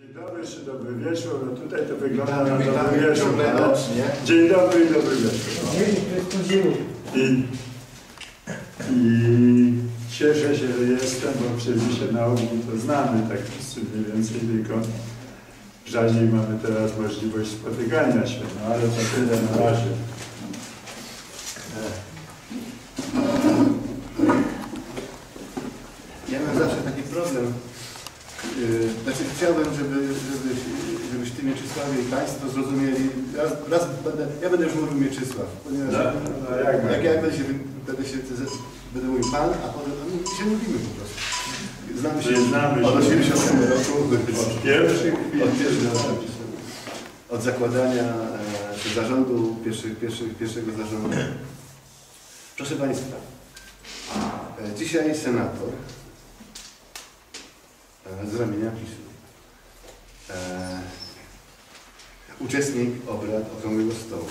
Dzień dobry czy dobry wieczór. No tutaj to wygląda na Witamy, dobry wieczór. No. Dzień dobry i dobry wieczór. I, I cieszę się, że jestem, bo przecież się na ogół to znamy tak wszyscy mniej więcej, tylko rzadziej mamy teraz możliwość spotykania się. No ale to tyle na razie. Ja mam zawsze taki problem. Yy, Znaczy chciałbym, żeby, żeby, Mieczysławie i Państwo zrozumieli. Raz, raz będę, ja będę już mówił Mieczysław, ponieważ No, no jak jak ja będę się, będę się będę mówił Pan, a potem no, się mówimy po prostu. Znamy się znamy od się. 80 roku. Od pierwszych chwil. Od, zakładania e, zarządu, pierwszych, pierwszych, pierwszego zarządu. Proszę Państwa, e, dzisiaj senator e, z ramienia PiSu, e, uczestnik obrad Okrągłego Stołu.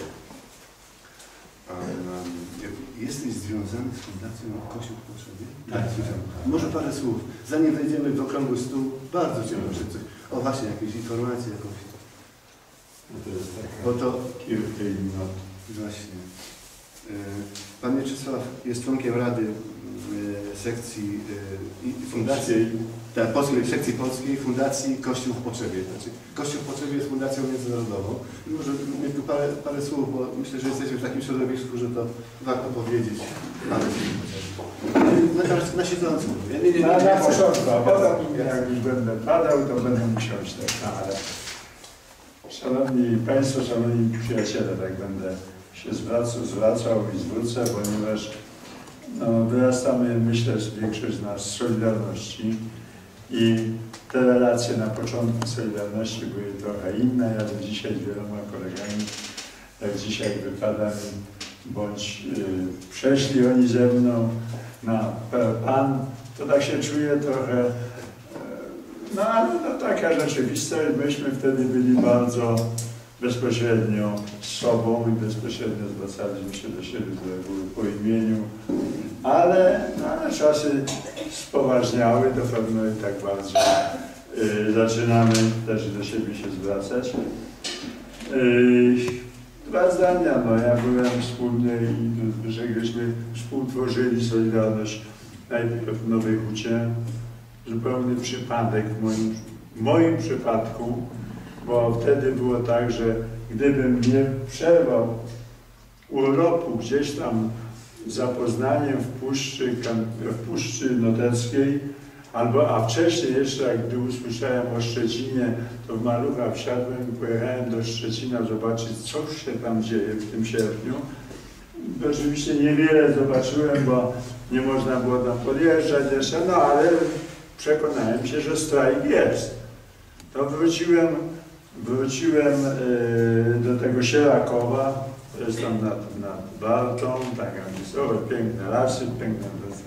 Jesteś związany z Fundacją Kościół w Potrzebie? Tak. słyszałem. Może parę słów. Zanim wejdziemy w Okrągły Stół, bardzo Cię proszę coś. O właśnie, jakieś informacje, jakąś. No to jest taka Bo to kilka minut. Właśnie. E, Pan Mieczysław jest członkiem Rady e, sekcji e, Fundacji, tak, polskiej, sekcji polskiej Fundacji Kościół w Potrzebie. Znaczy, Kościół w Potrzebie jest fundacją międzynarodową. I może mieć tu parę, parę słów, bo myślę, że jesteśmy w takim środowisku, że to warto powiedzieć. Parę słów. Na, na, na siedząco. Ja nie, nie, nie, Na, na a potem jak już będę padał, to będę musiał się tak, no, ale Szanowni Państwo, Szanowni Przyjaciele, tak będę się zwracał, zwracał i zwrócę, ponieważ no, wyrastamy, myślę, że większość z nas z Solidarności i te relacje na początku Solidarności były trochę inne. Ja do dzisiaj z wieloma kolegami, jak dzisiaj wypadam, bądź y, przeszli oni ze mną na Pan, to tak się czuję trochę, e, no ale no, taka rzeczywistość. Myśmy wtedy byli bardzo bezpośrednio z sobą i bezpośrednio zwracaliśmy się do siebie z reguły po imieniu, ale, no, ale czasy spoważniały, to pewno i tak bardzo y, zaczynamy też do siebie się zwracać. Y, Dwa zdania, no ja byłem wspólny i Zbyszek, żeśmy współtworzyli Solidarność najpierw w Nowej Hucie. Zupełny przypadek w moim, w moim przypadku, bo wtedy było tak, że gdybym nie przerwał urlopu gdzieś tam za Poznaniem w Puszczy, w Puszczy Noteckiej, albo, a wcześniej jeszcze, jak gdy usłyszałem o Szczecinie, to w Malucha wsiadłem i pojechałem do Szczecina zobaczyć, co się tam dzieje w tym sierpniu. Oczywiście niewiele zobaczyłem, bo nie można było tam podjeżdżać jeszcze, no ale przekonałem się, że strajk jest. To wróciłem, wróciłem e, do tego Sierakowa, jest tam nad, nad Bartą, taka miejscowe, piękne lasy, piękne lasy.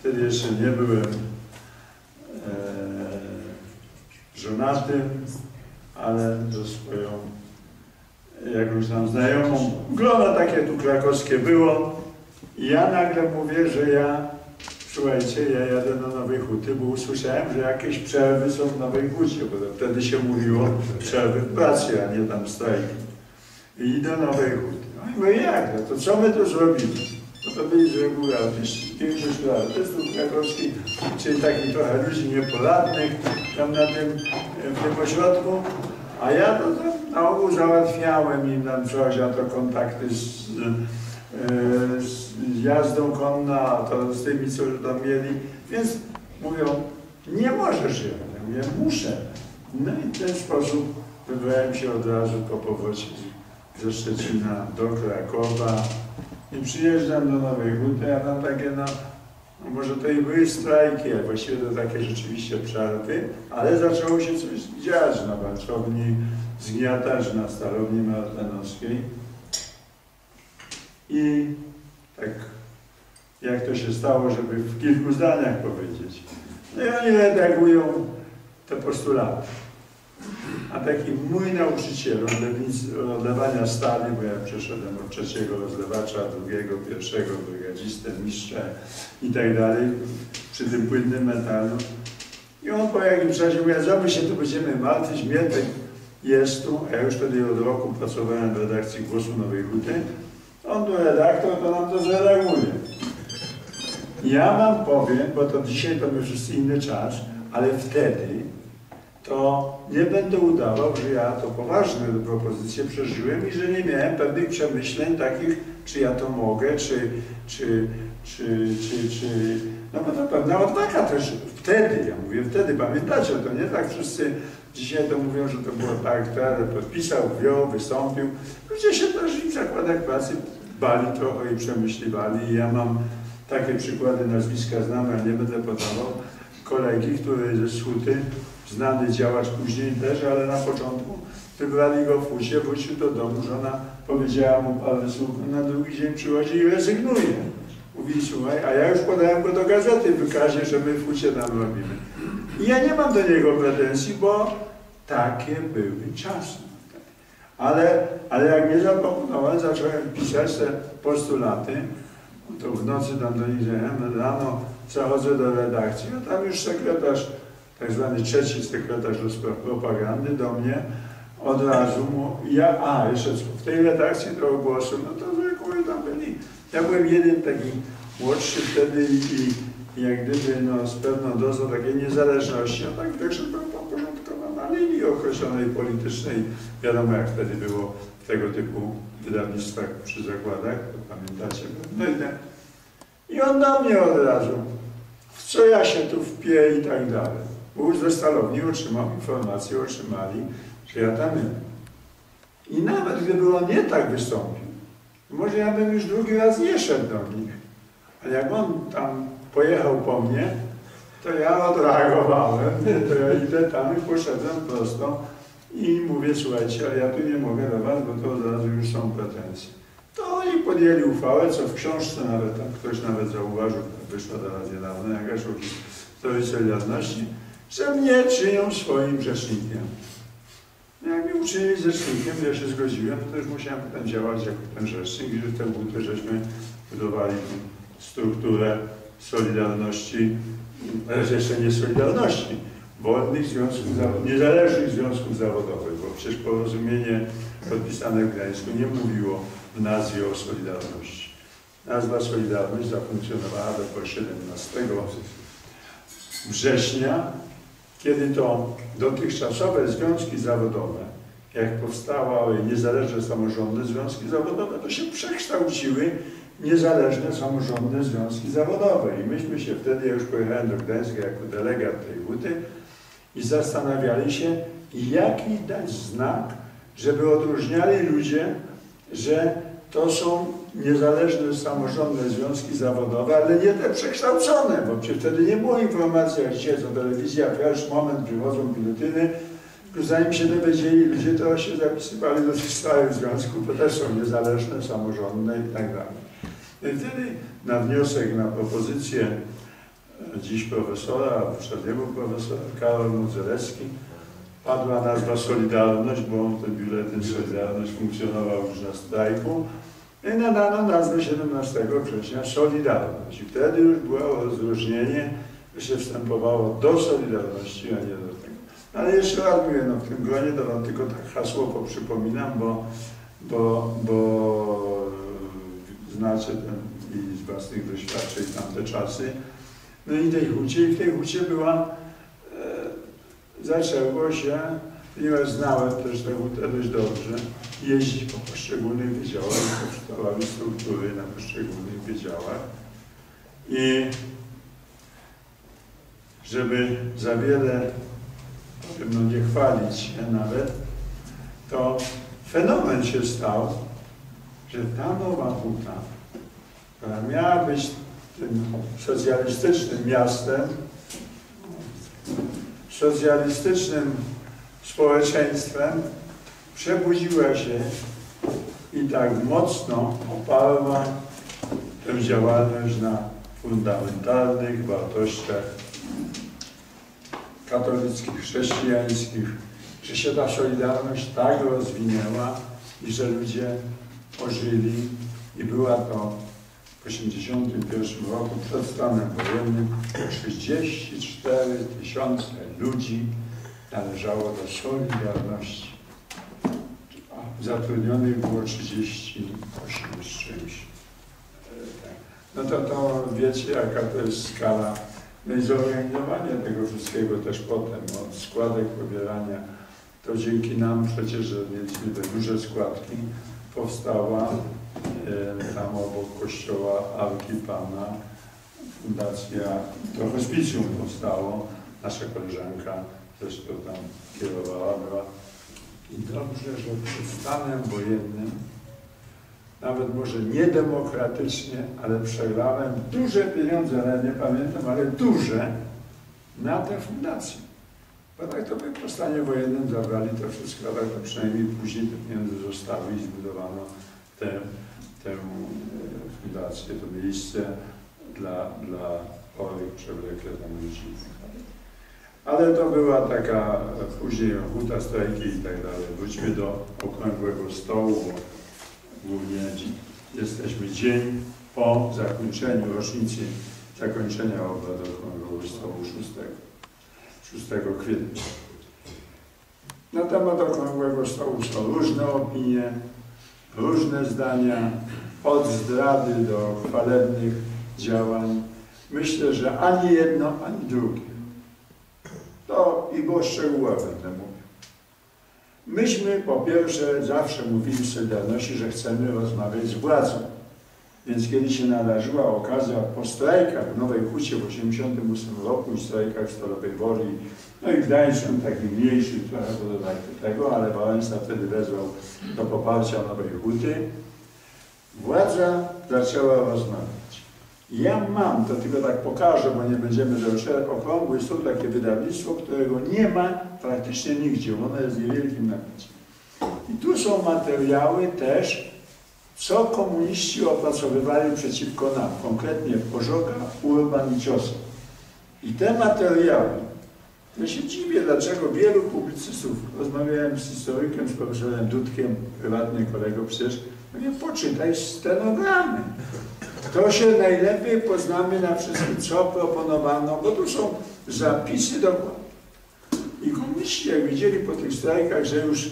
Wtedy jeszcze nie byłem e, żonatym, ale ze swoją jakąś tam znajomą. Glona takie tu krakowskie było. I ja nagle mówię, że ja, słuchajcie, ja jadę do Nowej Huty, bo usłyszałem, że jakieś przerwy są w Nowej Hucie, bo wtedy się mówiło przerwy w pracy, a nie tam strajki. I do Nowej Huty. No i mówię, jak? No to co my tu zrobimy? No to byli z reguły artyści, większość to artystów krakowskich, czyli takich trochę ludzi nieporadnych tam na tym, w tym ośrodku. A ja to tam na ogół załatwiałem im tam coś, a to kontakty z, e, z jazdą konną, a to z tymi, co tam mieli. Więc mówią, nie możesz jechać. Ja mówię, muszę. No i w ten sposób wybrałem się od razu po powrocie ze Szczecina do Krakowa i przyjeżdżam do Nowej Huty, a tam takie no, no może to i były strajki, a właściwie to takie rzeczywiście przerwy, ale zaczęło się coś dziać na warczowni, zgniatać na stalowni martenowskiej. I tak jak to się stało, żeby w kilku zdaniach powiedzieć. No i oni redagują te postulaty. A taki mój nauczyciel rozlewania stali, bo ja przeszedłem od trzeciego rozlewacza, drugiego, pierwszego, brygadzistę, mistrza i tak dalej, przy tym płynnym metalu. I on po jakimś czasie mówi, co my się tu będziemy martwić, Mietek jest tu, a ja już wtedy od roku pracowałem w redakcji Głosu Nowej Huty. On tu redaktor, to nam to zareaguje. Ja wam powiem, bo to dzisiaj to my wszyscy inny czas, ale wtedy to nie będę udawał, że ja to poważne propozycje przeżyłem i że nie miałem pewnych przemyśleń takich, czy ja to mogę, czy, czy, czy, czy, czy no bo to pewna odwaga też wtedy, ja mówię wtedy, pamiętacie, to nie tak wszyscy dzisiaj to mówią, że to było tak, ten podpisał, wziął, wystąpił. Ludzie się też w zakładach pracy bali trochę i przemyśliwali ja mam takie przykłady, nazwiska znam, ale nie będę podawał, kolegi, który ze Słuty, znany działacz później też, ale na początku wybrali go w Hucie, wrócił do domu, żona powiedziała mu parę słów, na drugi dzień przychodzi i rezygnuje. Mówi, słuchaj, a ja już podałem go do gazety w wykazie, że my w Hucie tam robimy. I ja nie mam do niego pretensji, bo takie były czasy. Ale, ale jak nie zaproponowałem, zacząłem pisać te postulaty, to w nocy tam do nich rano zachodzę do redakcji, a tam już sekretarz, tak zwany trzeci sekretarz do spraw propagandy do mnie od razu mu, ja, a jeszcze w tej redakcji do ogłosu, no to zwykły tam byli. Ja byłem jeden taki młodszy wtedy i, i jak gdyby no, z pewną dozą takiej niezależności, a tak także byłem podporządkowany na linii określonej politycznej. Wiadomo jak wtedy było w tego typu wydawnictwach przy zakładach, to pamiętacie. No i, tak. I on do mnie od razu, w co ja się tu wpiję i tak dalej. Bo ze stalowni otrzymał informację, otrzymali, że ja tam jestem. I nawet gdyby on nie tak wystąpił, może ja bym już drugi raz nie szedł do nich. Ale jak on tam pojechał po mnie, to ja odreagowałem, to ja idę tam i poszedłem prosto i mówię, słuchajcie, ale ja tu nie mogę do was, bo to od razu już są pretensje. To oni podjęli uchwałę, co w książce nawet, tam ktoś nawet zauważył, wyszła teraz niedawno jakaś o Solidarności, że mnie czynią swoim rzecznikiem. Jak mnie uczynili rzecznikiem, ja się zgodziłem, to też musiałem potem działać jako ten rzecznik i że te buty żeśmy budowali strukturę Solidarności, jeszcze nie Solidarności, wolnych związków, niezależnych związków zawodowych, bo przecież porozumienie podpisane w Gdańsku nie mówiło w nazwie o Solidarności. Nazwa Solidarność zafunkcjonowała do 17 września, kiedy to dotychczasowe związki zawodowe, jak powstały niezależne samorządne związki zawodowe, to się przekształciły niezależne samorządne związki zawodowe. I myśmy się wtedy, ja już pojechałem do Gdańska jako delegat tej huty i zastanawiali się, jaki dać znak, żeby odróżniali ludzie, że to są niezależne samorządne związki zawodowe, ale nie te przekształcone, bo przecież wtedy nie było informacji, jak dzisiaj to telewizja, pierwszy moment przychodzą biuletyny, zanim się dowiedzieli, ludzie to się zapisywali do tych stałych związków, to też są niezależne, samorządne i tak dalej. I wtedy na wniosek, na propozycję e, dziś profesora, poprzedniego profesora Karol Modzelewski, padła nazwa Solidarność, bo ten biuletyn Solidarność funkcjonował już na strajku i nadano nazwę 17 września Solidarność. I wtedy już było rozróżnienie, że się wstępowało do Solidarności, a nie do tego. Ale jeszcze raz mówię, no w tym gronie to wam tylko tak hasło poprzypominam, bo, bo, bo ten i z własnych doświadczeń tamte czasy. No i tej hucie, i w tej hucie była, e, zaczęło się, ponieważ znałem też tę hutę dość dobrze, jeździć po poszczególnych wydziałach, powstawały struktury na poszczególnych wydziałach i żeby za wiele no nie chwalić się nawet, to fenomen się stał, że ta nowa huta, która miała być tym socjalistycznym miastem, socjalistycznym społeczeństwem, przebudziła się i tak mocno oparła tę działalność na fundamentalnych wartościach katolickich, chrześcijańskich, że się ta solidarność tak rozwinęła i że ludzie ożyli i była to w 1981 roku przed stanem wojennym 34 tysiące ludzi należało do Solidarności. Zatrudnionych było 38 z czymś. No to, to wiecie, jaka to jest skala. No i zorganizowanie tego wszystkiego też potem, od składek pobierania, to dzięki nam przecież, że mieliśmy te duże składki, powstała e, tam obok kościoła Arki Pana fundacja, to hospicjum powstało, nasza koleżanka też to tam kierowała, była. I dobrze, że przed stanem wojennym, nawet może niedemokratycznie, ale przelałem duże pieniądze, ale nie pamiętam, ale duże, na tę fundację. Bo tak to by po stanie wojennym zabrali to wszystko, ale to przynajmniej później te pieniądze zostały i zbudowano tę, tę e, fundację, to miejsce dla, dla chorych, przewlekle tam ludzi. Ale to była taka później huta, strajki i tak dalej. Wróćmy do okrągłego stołu, głównie jesteśmy dzień po zakończeniu rocznicy zakończenia obrad okrągłego stołu 6. 6 kwietnia. Na temat okrągłego stołu są różne opinie, różne zdania, od zdrady do chwalebnych działań. Myślę, że ani jedno, ani drugie. To i było szczegółowe będę mówił. Myśmy po pierwsze zawsze mówili w Solidarności, że chcemy rozmawiać z władzą. Więc kiedy się nadarzyła okazja po strajkach w Nowej Hucie w 1988 roku i strajkach w Stalowej Woli, no i w Gdańsku, taki mniejszy trochę dodatek do tego, ale Wałęsa wtedy wezwał do poparcia Nowej Huty, władza zaczęła rozmawiać. Ja mam, to tylko tak pokażę, bo nie będziemy że okrągły stół, takie wydawnictwo, którego nie ma praktycznie nigdzie, ono jest niewielkim napisem. I tu są materiały też, co komuniści opracowywali przeciwko nam, konkretnie Pożoga, Urban i Ciosek. I te materiały, ja się dziwię, dlaczego wielu publicystów, rozmawiałem z historykiem, z profesorem Dudkiem, prywatny kolego przecież, mówię, poczytaj stenogramy. To się najlepiej poznamy na wszystkim, co proponowano, bo tu są zapisy dokładne. I komuniści, jak widzieli po tych strajkach, że już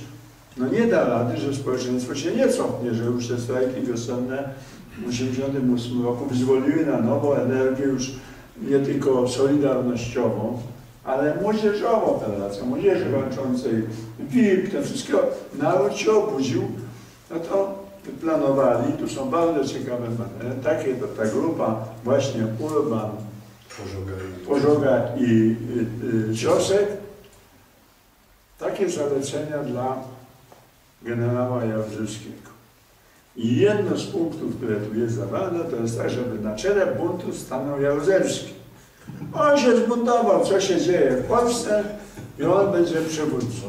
no nie da rady, że społeczeństwo się nie cofnie, że już te strajki wiosenne w 1988 roku wyzwoliły na nowo energię już nie tylko solidarnościową, ale młodzieżową federacją, młodzieży walczącej, WIP, to wszystko naród się obudził, no to planowali, tu są bardzo ciekawe materiały, takie to ta grupa właśnie Urban, Pożoga i... I y, Ciosek, takie zalecenia dla generała Jaruzelskiego. I jedno z punktów, które tu jest zawarte, to jest tak, żeby na czele buntu stanął Jaruzelski. On się zbuntował, co się dzieje w Polsce i on będzie przywódcą.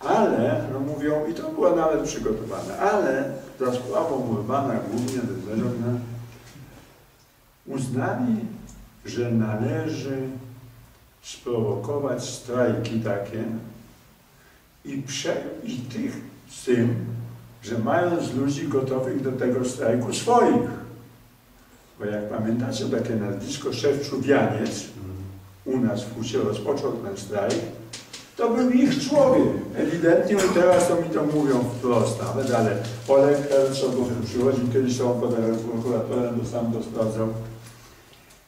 Ale, no mówią, i to było nawet przygotowane, ale za sprawą Urbana głównie Dezerona uznali, że należy sprowokować strajki takie i, prze, i tych z tym, że mając ludzi gotowych do tego strajku swoich. Bo jak pamiętacie takie nazwisko szef Czubianiec u nas w Hucie rozpoczął ten strajk, to był ich człowiek. Ewidentnie teraz to mi to mówią wprost nawet, ale Olek Herco, bo przychodził kiedyś tą prokuratorem, to sam to sprawdzał.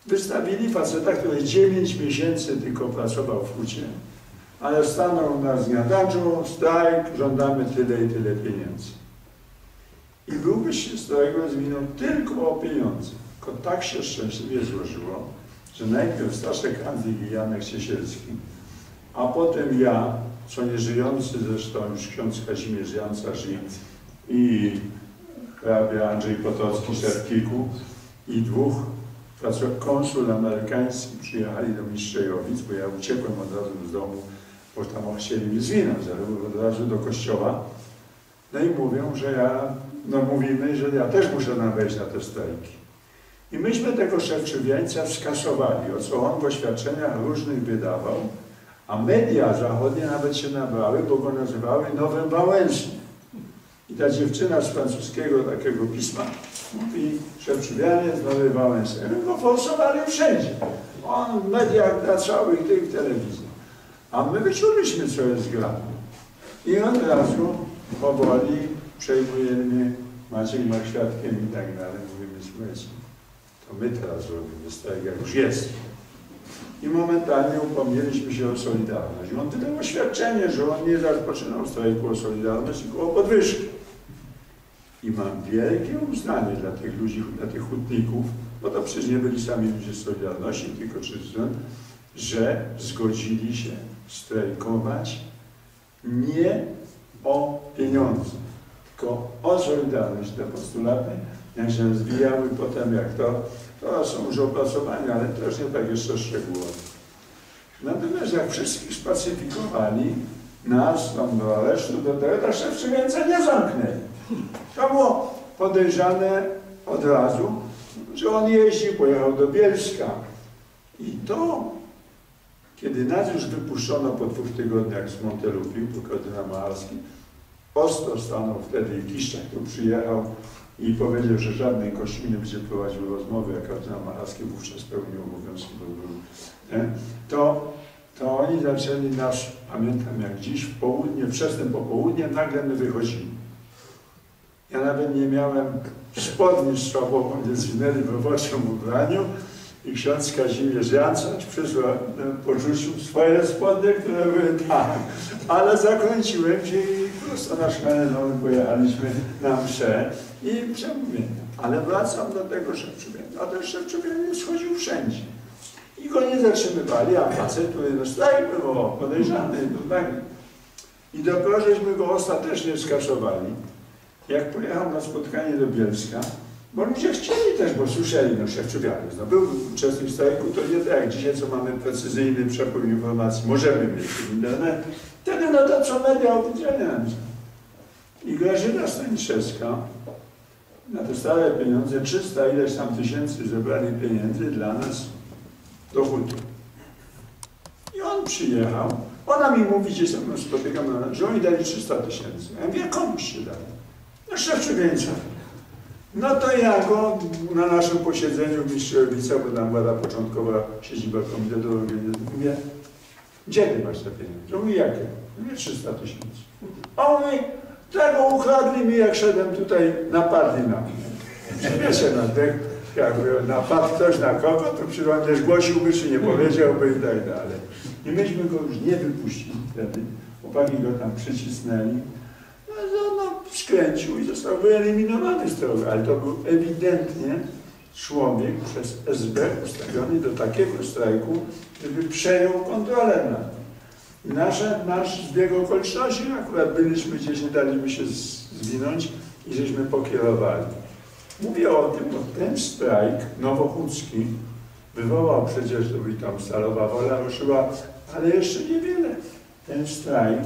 Wystawili faceta, który 9 miesięcy tylko pracował w Hucie, ale stanął na zjadaczu, strajk, żądamy tyle i tyle pieniędzy. I byłby się z tego zwinął tylko o pieniądze. Tylko tak się szczęśliwie złożyło, że najpierw Staszek Andzik i Janek Ciesielski, a potem ja, co nieżyjący zresztą już ksiądz Kazimierz Jancarz i, i hrabia Andrzej Potocki, szef KIK-u i dwóch konsul amerykański przyjechali do Mistrzejowic, bo ja uciekłem od razu z domu, bo tam chcieli mnie zwinąć, ale od razu do kościoła. No i mówią, że ja, no mówimy, że ja też muszę nam wejść na te strajki. I myśmy tego szewczywiańca skasowali, o co on w oświadczeniach różnych wydawał, a media zachodnie nawet się nabrały, bo go nazywały Nowym Wałęsą. I ta dziewczyna z francuskiego takiego pisma Mówi, z Nowej Wałęsy. My go forsowali wszędzie. On w mediach na całych tych telewizji. A my wyczuliśmy, co jest grane. I od razu powoli przejmujemy, Maciek ma świadkiem i tak dalej. Mówimy, słuchajcie, to my teraz robimy strajk, jak już jest. I momentalnie upomnieliśmy się o Solidarność. On wydał oświadczenie, że on nie rozpoczynał strajku o Solidarność, tylko o podwyżki. I mam wielkie uznanie dla tych ludzi, dla tych hutników, bo to przecież nie byli sami ludzie z Solidarności, tylko czysto, że zgodzili się strajkować nie o pieniądze, tylko o Solidarność. Te postulaty, jak się rozwijały potem, jak to, to są już opracowania, ale też nie tak jeszcze szczegółowo. Natomiast jak wszystkich spacyfikowali, nas tam do aresztu, do tego, to więcej nie zamknęli. To było podejrzane od razu, że on jeździ, pojechał do Bielska. I to, kiedy nas już wypuszczono po dwóch tygodniach z Montelupi, bo kardynał Malarski, ostro stanął wtedy i Kiszczak tu przyjechał i powiedział, że żadnej kościół nie będzie prowadził rozmowy, jak kardynał Malarski wówczas pełnił obowiązki, bo był, nie? To, to oni zaczęli nas, pamiętam jak dziś, w południe, wczesnym popołudniem, nagle my wychodzili. Ja nawet nie miałem spodni z sobą, mnie zwinęli w roboczym ubraniu i ksiądz Kazimierz Jancacz przysłał, porzucił swoje spodnie, które były tam. Ale zakończyłem się i prosto na Szmelenowy pojechaliśmy na mszę i przemówienie. Ale wracam do tego szewczubienia. A ten szewczubienie schodził wszędzie. I go nie zatrzymywali, a facet, który no strajk był podejrzany. Tak. I dopiero żeśmy go ostatecznie skasowali jak pojechał na spotkanie do Bielska, bo ludzie chcieli też, bo słyszeli, no Szewczubianiec, no był uczestnik strajku, to nie tak dzisiaj, co mamy precyzyjny przepływ informacji, możemy mieć internet, wtedy no to co media opowiedziane I Grażyna Staniszewska na te stare pieniądze, 300 ileś tam tysięcy zebrali pieniędzy dla nas do hutu. I on przyjechał, ona mi mówi, gdzie spotykam, że oni dali 300 tysięcy. Ja mówię, komuś się dali. No Szewczywieńca. No to ja go na naszym posiedzeniu w Mistrzowica, bo tam była początkowa siedziba komitetu mówię, gdzie ty masz te pieniądze? Mówi, jakie? Mówię, 300 tysięcy. A on mówi, tego ukradli mi, jak szedłem tutaj, napadli na mnie. Wiecie, na tych, jakby napadł ktoś na kogo, to przynajmniej nie zgłosiłby, czy nie powiedziałby i tak dalej. I myśmy go już nie wypuścili wtedy. Chłopaki go tam przycisnęli. No, skręcił i został wyeliminowany z tego, ale to był ewidentnie człowiek przez SB ustawiony do takiego strajku, żeby przejął kontrolę nad nim. I nasze, nasz zbieg okoliczności, akurat byliśmy gdzieś, nie daliśmy się zwinąć i żeśmy pokierowali. Mówię o tym, bo ten strajk nowochódzki wywołał przecież, to by tam stalowa wola ruszyła, ale jeszcze niewiele. Ten strajk,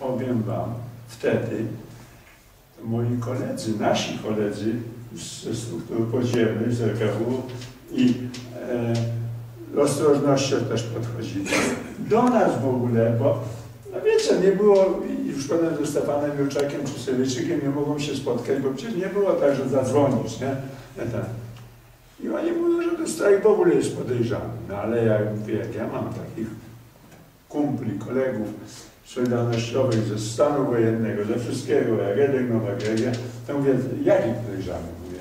powiem Wam, wtedy moi koledzy, nasi koledzy ze struktur podziemnych, z RKW i e, ostrożnością też podchodzili. Do nas w ogóle, bo no wiecie, nie było, już potem ze Stefanem Jurczakiem czy Sylwejczykiem nie mogą się spotkać, bo przecież nie było tak, że zadzwonisz, nie? I oni mówią, że ten strajk w ogóle jest podejrzany. No ale ja mówię, jak ja mam takich kumpli, kolegów, solidarnościowych, ze stanu wojennego, ze wszystkiego, jak Edek Nowak, jak ja, to mówię, jaki podejrzany, mówię.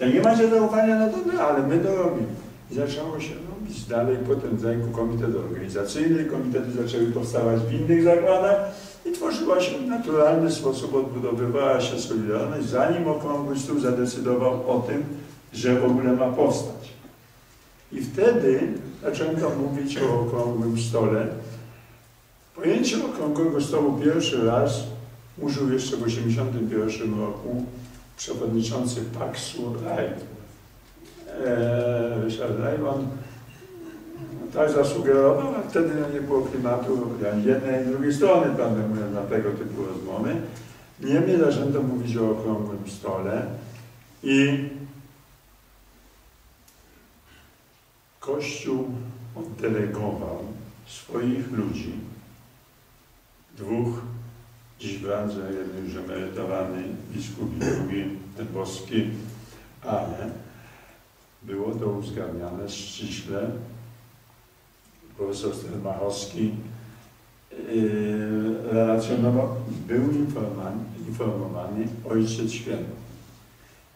Jak nie macie zaufania, no to no, ale my to robimy. I zaczęło się robić dalej, potem w zajęku komitet organizacyjny, komitety zaczęły powstawać w innych zakładach i tworzyła się w naturalny sposób, odbudowywała się Solidarność, zanim Okrągły Stół zadecydował o tym, że w ogóle ma powstać. I wtedy zaczęto mówić o Okrągłym Stole, Pojęcie okrągłego stołu pierwszy raz użył jeszcze w 1981 roku przewodniczący Paksu Raj. Eee, Ryszard Raj, on tak zasugerował, a wtedy nie było klimatu jednej, ani drugiej strony, prawdę mówiąc, na tego typu rozmowy. Niemniej zaczęto mówić o okrągłym stole i Kościół oddelegował swoich ludzi dwóch, dziś w Randze, jeden już emerytowany biskup i drugi, ten boski, ale było to uzgadniane ściśle. Profesor Stelmachowski yy, relacjonował, był informowany, Ojciec Święty.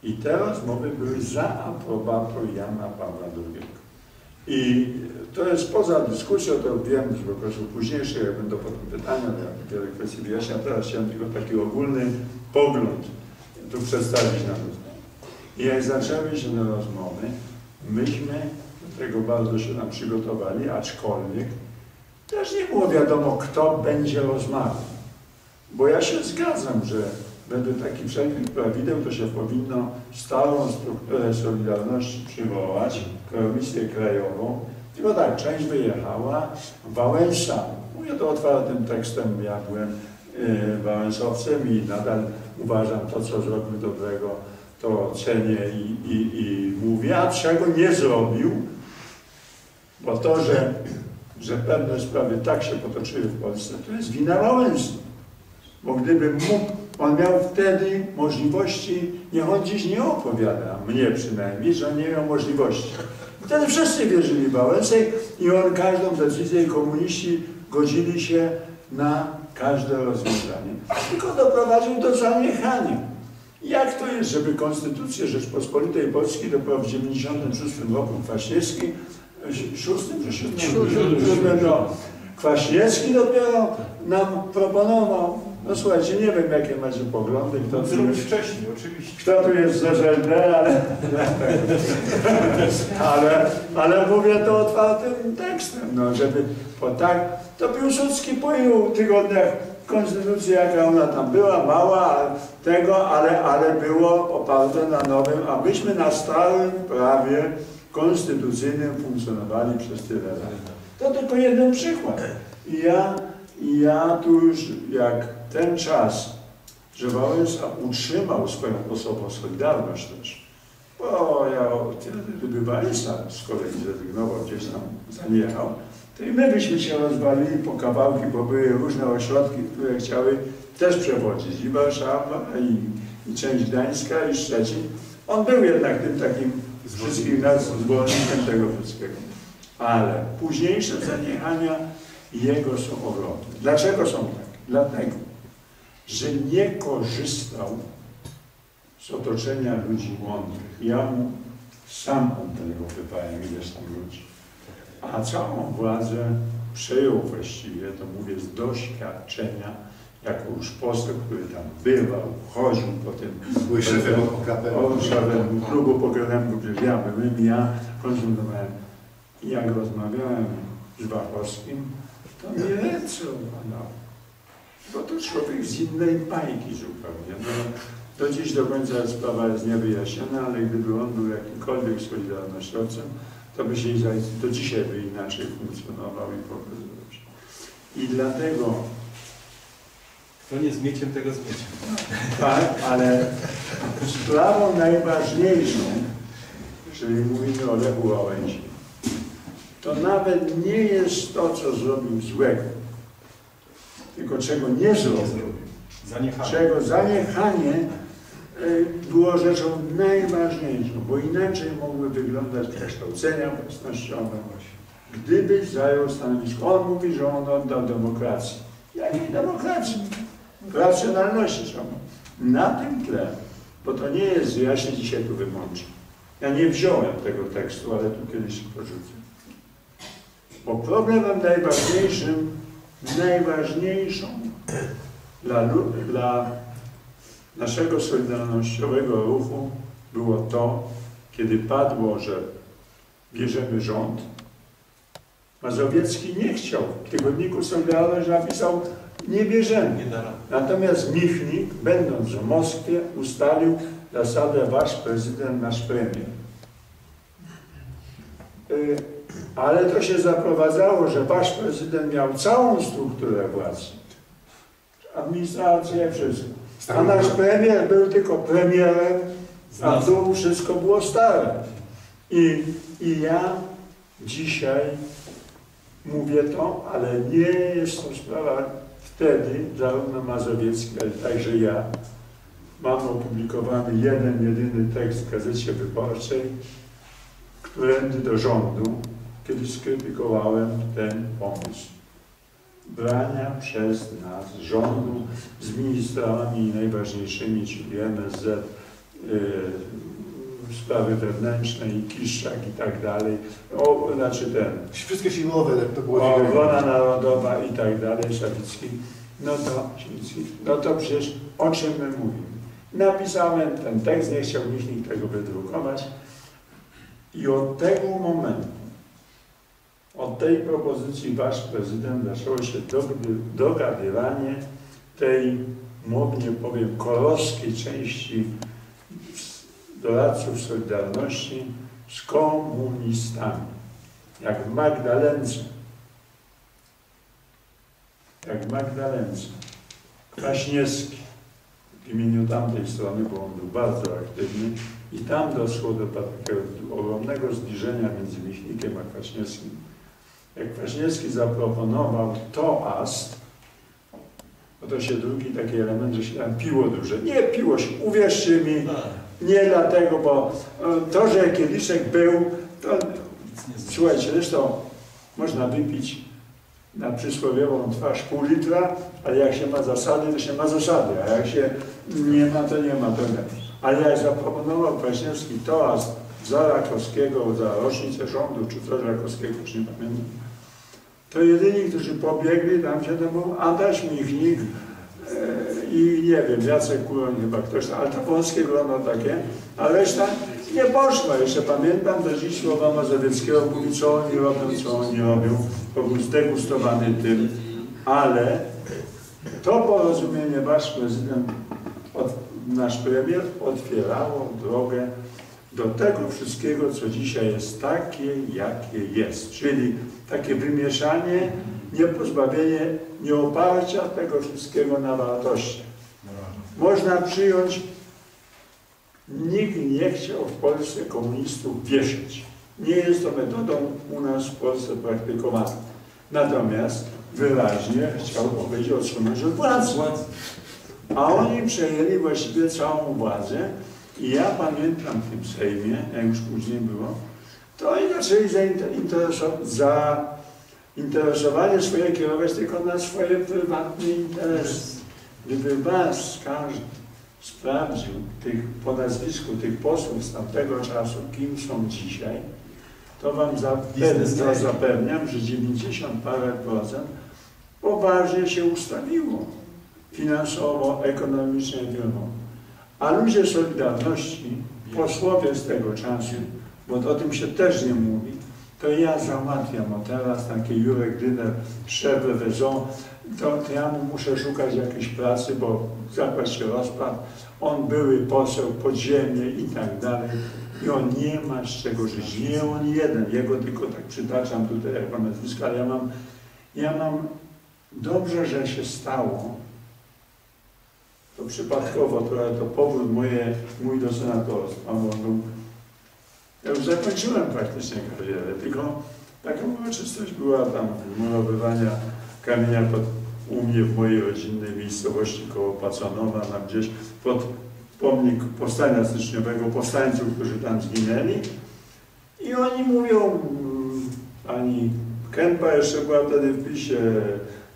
I te rozmowy były za aprobatą Jana Pawła II. I to jest poza dyskusją, to wiem, że po prostu jak będą potem pytania, ja wiele kwestii wyjaśniam, teraz chciałem tylko taki ogólny pogląd tu przedstawić na rozmowę. I jak zaczęły się te rozmowy, myśmy do tego bardzo się nam przygotowali, aczkolwiek też nie było wiadomo, kto będzie rozmawiał. Bo ja się zgadzam, że wedle takich wszelkich prawideł to się powinno stałą strukturę Solidarności przywołać, komisję krajową. Tylko tak, część wyjechała, Wałęsa, mówię to otwartym tekstem, ja byłem y, Wałęsowcem i nadal uważam to, co zrobił dobrego, to cenię i, i, i mówię, a czego nie zrobił, bo to, że, że pewne sprawy tak się potoczyły w Polsce, to jest wina Wałęsy. Bo gdyby mógł, on miał wtedy możliwości, niech on dziś nie opowiada, mnie przynajmniej, że on nie miał możliwości. Wtedy wszyscy wierzyli w Wałęsę i on każdą decyzję, komuniści godzili się na każde rozwiązanie. Tylko doprowadził do zaniechania. Jak to jest, żeby Konstytucję Rzeczpospolitej Polskiej dopiero w 1996 roku Kwaśniewski, szóstym czy siódmym, no, Kwaśniewski dopiero nam proponował. No słuchajcie, nie wiem jakie macie poglądy, kto tu jest, wcześniej, oczywiście. kto tu jest z ale, ale, ale mówię to otwartym tekstem, no, żeby po tak, to Piłsudski po ilu tygodniach konstytucji, jaka ona tam była, mała tego, ale, ale było oparte na nowym, a myśmy na starym prawie konstytucyjnym funkcjonowali przez tyle lat. To tylko jeden przykład. I ja, i ja tu już, jak ten czas, że Wałęsa utrzymał swoją osobą Solidarność też, bo ja gdyby Wałęsa z kolei zrezygnował, gdzieś tam zaniechał, to i my byśmy się rozwalili po kawałki, bo były różne ośrodki, które chciały też przewodzić. I Warszawa, i, i część Gdańska, i Szczecin. On był jednak tym takim wszystkich nas zwolennikiem tego wszystkiego. Ale późniejsze zaniechania jego są ogromne. Dlaczego są takie? Dlatego, że nie korzystał z otoczenia ludzi mądrych. Ja mu sam od tego wypałem ileś tam ludzi. A całą władzę przejął właściwie, to mówię z doświadczenia, jako już poseł, który tam bywał, chodził po tym Byłeś szefem OKP. klubu gdzie ja byłem, ja konsultowałem. Jak rozmawiałem z Wachowskim, to mnie ręce opadały. Bo to człowiek z innej bajki zupełnie. No, do dziś do końca sprawa jest niewyjaśniona, ale gdyby on był jakimkolwiek solidarnościowcem, to by się do dzisiaj by inaczej funkcjonował i pokazywał się. I dlatego Kto nie z mieciem, tego z mieciem. Tak, ale sprawą najważniejszą, jeżeli mówimy o Lechu Wałęsie, to nawet nie jest to, co zrobił złego, tylko czego nie zrobił, Zaniechanie. czego zaniechanie y, było rzeczą najważniejszą, bo inaczej mogły wyglądać przekształcenia własnościowe, gdyby zajął stanowisko. On mówi, że on oddał demokracji. Jakiej demokracji? Racjonalności trzeba. Na tym tle, bo to nie jest, ja się dzisiaj tu wymączę. Ja nie wziąłem tego tekstu, ale tu kiedyś się porzucę. Bo problemem najważniejszym, najważniejszą dla, dla naszego solidarnościowego ruchu było to, kiedy padło, że bierzemy rząd. Mazowiecki nie chciał. W tygodniku Solidarność napisał, nie bierzemy. Natomiast Michnik, będąc w Moskwie, ustalił zasadę wasz prezydent, nasz premier. Y, Ale to się zaprowadzało, że wasz prezydent miał całą strukturę władzy. Administrację, wszystko. A nasz premier był tylko premierem, a dół wszystko było stare. I, I ja dzisiaj mówię to, ale nie jest to sprawa wtedy, zarówno Mazowiecki, ale także ja, Mam opublikowany jeden, jedyny tekst w Gazecie Wyborczej, którędy do rządu kiedyś skrytykowałem ten pomysł brania przez nas rządu z ministrami najważniejszymi, czyli MSZ, yy, sprawy wewnętrzne i Kiszczak i tak dalej, o, znaczy ten, Wszystkie siłowe, jak to było obrona narodowa i tak dalej, Szawicki, no to, no to przecież o czym my mówimy? Napisałem ten tekst, nie chciał nikt, nikt tego wydrukować. I od tego momentu, od tej propozycji wasz prezydent zaczęło się dogady- dogadywanie tej, modnie powiem, kolorskiej części doradców Solidarności z komunistami. Jak w Magdalence. Jak w Magdalence. Kwaśniewski w imieniu tamtej strony, bo on był bardzo aktywny i tam doszło do takiego ogromnego zbliżenia między Michnikiem a Kwaśniewskim. Jak Kwaśniewski zaproponował toast, bo to się drugi taki element, że się tam piło duże. Nie piło się, uwierzcie mi, nie dlatego, bo e, to, że kieliszek był, to zrobił. słuchajcie, zresztą można wypić na przysłowiową twarz pół litra, ale jak się ma zasady, to się ma zasady, a jak się nie ma, to nie ma. To nie. Ale jak zaproponował Kwaśniewski toast za Rakowskiego, za rocznicę rządu, czy coś Rakowskiego, już nie pamiętam, to jedyni, którzy pobiegli, tam się był Adaś Michnik e, i nie wiem, Jacek Kuroń chyba ktoś tam, ale to wąskie grono takie, a reszta nie poszła. Jeszcze pamiętam do dziś słowa Mazowieckiego, mówi co oni robią, co oni robią, bo był zdegustowany tym, ale to porozumienie wasz prezydent, od, nasz premier otwierało drogę do tego wszystkiego, co dzisiaj jest takie, jakie jest. Czyli takie wymieszanie, niepozbawienie, nieoparcia tego wszystkiego na wartości. Można przyjąć, nikt nie chciał w Polsce komunistów wieszać. Nie jest to metodą u nas w Polsce praktykowana. Natomiast wyraźnie chciał powiedzieć odsunąć od. Władzy. A oni przejęli właściwie całą władzę i ja pamiętam w tym Sejmie, jak już później było, to zainteresować, zainteresowanie swoje kierować tylko na swoje prywatne interesy. Gdyby was każdy sprawdził tych, po nazwisku tych posłów z tamtego czasu, kim są dzisiaj, to wam zapewniam, Biznes zapewniam że 90 parę procent poważnie się ustawiło finansowo, ekonomicznie, firmowo. A ludzie Solidarności, posłowie z tego czasu, bo o tym się też nie mówi, to ja załatwiam, o teraz taki Jurek Dyner, szef Wezon, to, to ja mu muszę szukać jakiejś pracy, bo zakład się rozpadł, on były poseł podziemnie i tak dalej. I on nie ma z czego żyć. Nie on jeden, jego tylko tak przytaczam tutaj jako nazwisko, ale ja mam, ja mam dobrze, że się stało, to przypadkowo, to, to powrót moje, mój do senatorstwa, bo był, ja już zakończyłem praktycznie karierę, tylko taka uroczystość była tam murowywania kamienia pod, u mnie w mojej rodzinnej miejscowości koło Pacanowa, tam gdzieś pod pomnik powstania styczniowego, powstańców, którzy tam zginęli. I oni mówią, mm, pani Kępa jeszcze była wtedy w PiSie,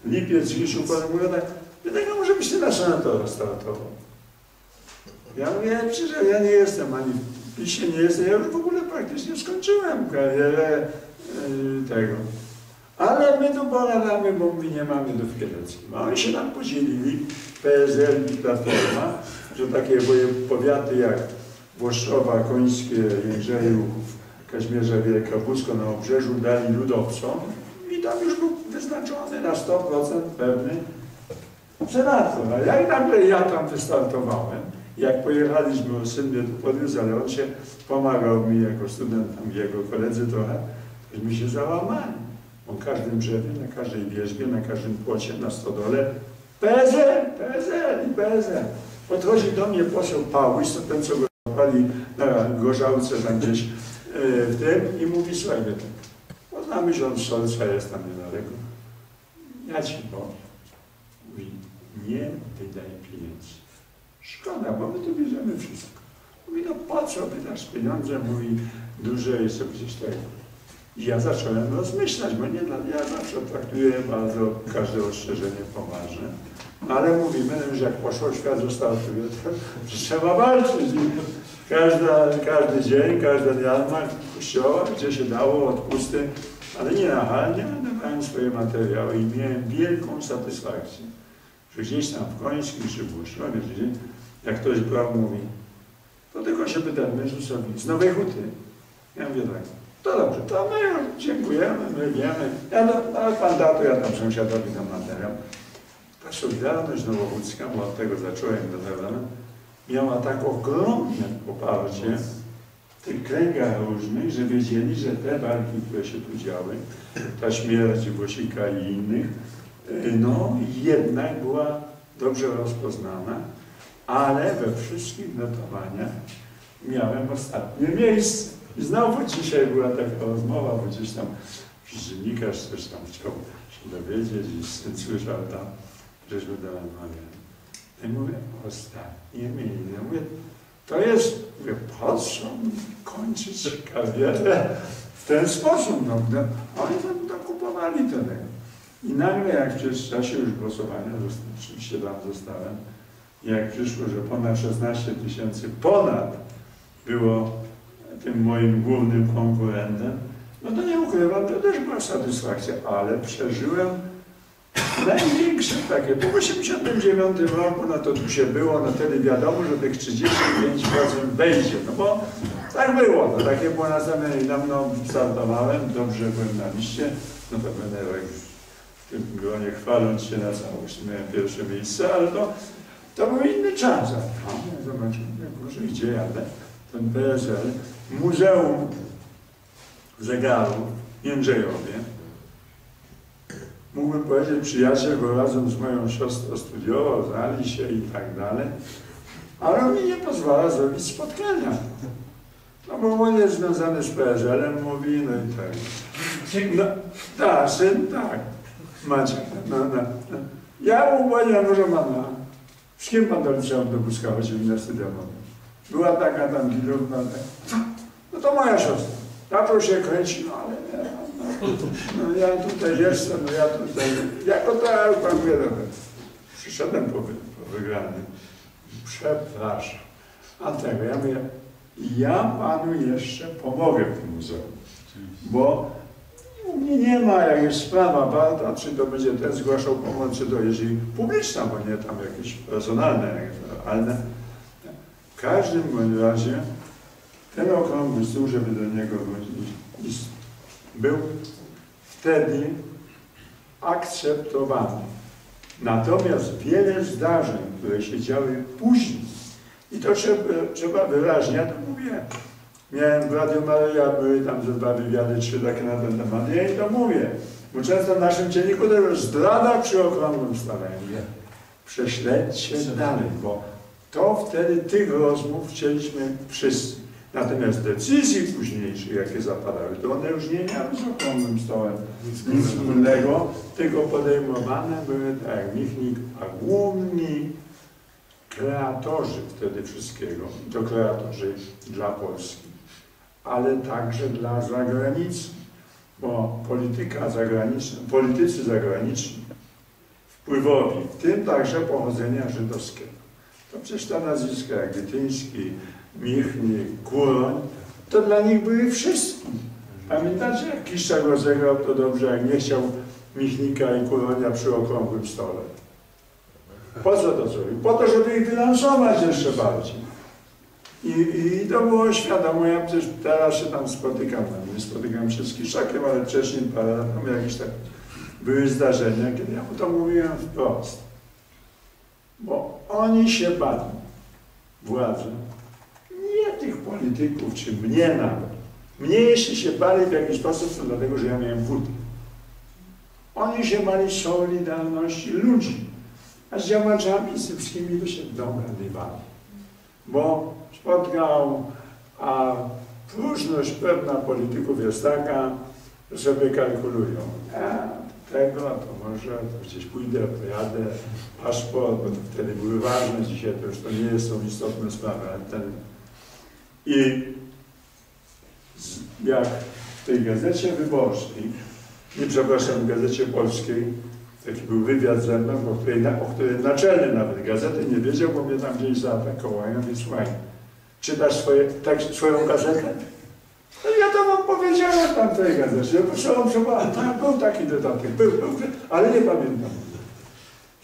Lipiec, Wiszu, potem mówią tak, Dlatego może byś ty na senatora startował. Ja mówię, przecież ja nie jestem ani PiSie, nie jestem, ja już w ogóle praktycznie skończyłem karierę yy, tego. Ale my tu pogadamy, bo my nie mamy do Kieleckim. A oni się tam podzielili, PSL i Platforma, że takie powiaty jak Włoszczowa, Końskie, Jędrzejów, Kaźmierza Wielkopolsko na obrzeżu dali ludowcom i tam już był wyznaczony na 100% pewny senator. A jak nagle ja tam wystartowałem, jak pojechaliśmy, on syn mnie tu podwiózł, ale on się pomagał mi jako student, tam jego koledzy trochę, tośmy się załamali. Na każdym drzewie, na każdej wierzbie, na każdym płocie, na stodole PSL, PSL i PSL. Podchodzi do mnie poseł Pałuś, to ten, co go zapali na gorzałce tam gdzieś e, w tym i mówi, słuchaj, Wietek, poznamy się od Szolca, jest tam niedaleko. Ja ci powiem. Mówi, nie wydaj pieniędzy. Szkoda, bo my tu bierzemy wszystko. Mówi, no po co wydasz pieniądze? Mówi, duże jest przecież tego. I ja zacząłem rozmyślać, bo nie, ja zawsze traktuję bardzo każde ostrzeżenie poważnie. No ale mówimy, że jak poszło, świat został to trzeba walczyć. Każda, każdy dzień, każdy jarmark kościoła, gdzie się dało odpusty, ale nienachalnie wydawałem swoje materiały i miałem wielką satysfakcję, że gdzieś tam w Końskim czy w gdzieś, jak ktoś brał, mówi, to tylko się pytamy Jezusowi, z Nowej Huty. Ja mówię tak, to dobrze, to my dziękujemy, my wiemy. Ja, no, ale pan da, to ja tam sąsiadowi dam materiał. Ta Solidarność Nowochódzka, bo od tego zacząłem do miała tak ogromne poparcie w tych kręgach różnych, że wiedzieli, że te walki, które się tu działy, ta śmierć Włosika i innych, y, no jednak była dobrze rozpoznana, ale we wszystkich notowaniach miałem ostatnie miejsce. I znowu dzisiaj była taka rozmowa, bo gdzieś tam dziennikarz coś tam chciał się dowiedzieć i słyszał tam, żeśmy rozmawiali. I mówię, ostatnie miejsce. Mówię, to jest, mówię, po co kończyć karierę w ten sposób? No, no, oni tam dokupowali tego. I nagle jak w czasie już głosowania, oczywiście tam zostałem, jak przyszło, że ponad 16 tysięcy ponad było tym moim głównym konkurentem, no to nie ukrywam, to też była satysfakcja, ale przeżyłem największe takie, po 89 roku, no to tu się było, no wtedy wiadomo, że tych 35% wejdzie, no bo tak było, no takie było nastawione i dawno startowałem, dobrze byłem na liście, no to będę w tym gronie chwaląc się na całość, miałem pierwsze miejsce, ale to, to był inny czas. A tam, zobaczymy, gdzie jadę, ten PSL, Muzeum Zegarów w Jędrzejowie, mógłbym powiedzieć, przyjaciel, bo razem z moją siostrą studiował, znali się i tak dalej, ale on mi nie pozwala zrobić spotkania. No bo on jest związany z PSL-em, mówi, no i tak. No, tak, syn, tak. Maciek, no, no. Ja powiedziałem, że mama, z kim pan do liceum do Buska chodził na studia mowy? Była taka tam gilówna, tak. no to moja siostra. Zaczął się kręci, no ale nie, no, no ja tutaj jestem, no ja tutaj, jako to ja już pan wie, dobra. Przyszedłem po, po wygranym. Przepraszam. A tego, ja mówię, ja panu jeszcze pomogę w tym muzeum, bo u mnie nie ma, jak jest sprawa warta, czy to będzie ten zgłaszał pomoc, czy to jeżeli publiczna, bo nie tam jakieś personalne, realne. W każdym razie ten okrągły stół, żeby do niego wrócić, był wtedy akceptowany. Natomiast wiele zdarzeń, które się działy później, i to trzeba, trzeba wyraźnie, ja to mówię, miałem w Radiu Maryja, były tam ze dwa wywiady, trzy takie na ten temat, ja im to mówię, bo często w naszym dzienniku to już zdrada przy okrągłym stole. Prześledźcie dalej, bo to wtedy tych rozmów chcieliśmy wszyscy. Natomiast decyzji późniejszych, jakie zapadały, to one już nie miały z okrągłym stołem nic wspólnego, tylko podejmowane były, tak jak Michnik, a główni kreatorzy wtedy wszystkiego. I to kreatorzy dla Polski, ale także dla zagranicy, bo polityka zagraniczna, politycy zagraniczni wpływowi, w tym także pochodzenia żydowskiego. To przecież te nazwiska jak Wytyński, Michnik, Kuroń, to dla nich były wszystkim. Pamiętacie, jak Kiszczak rozegrał to dobrze, jak nie chciał Michnika i Kuronia przy okrągłym stole. Po co to zrobił? Po to, żeby ich bilansować jeszcze bardziej. I, I to było świadomo, ja przecież teraz się tam spotykam, nie spotykam się z Kiszakiem, ale wcześniej parę lat temu jakieś tak były zdarzenia, kiedy ja mu to mówiłem wprost. Bo oni się bali, władzy, nie tych polityków, czy mnie nawet. Mnie jeśli się bali w jakiś sposób, to dlatego, że ja miałem wódkę. Oni się bali solidarności ludzi, a z działaczami sypskimi to się dogadywali. Bo spotkał, a próżność pewna polityków jest taka, że sobie kalkulują. A tego, to może, to gdzieś pójdę, pojadę, paszport, bo to wtedy były ważne, dzisiaj to już to nie są istotne sprawy, ten... I z, jak w tej gazecie wyborczej, nie przepraszam, w gazecie polskiej, taki był wywiad ze mną, o której, o której naczelny nawet gazety nie wiedział, bo mnie tam gdzieś zaatakowają i słuchaj, czytasz swoje, tak, swoją gazetę? No ja to wam powiedziałem tam tej gazecie, proszę przepraszam, tak, był taki dodatek, był, był, ale nie pamiętam.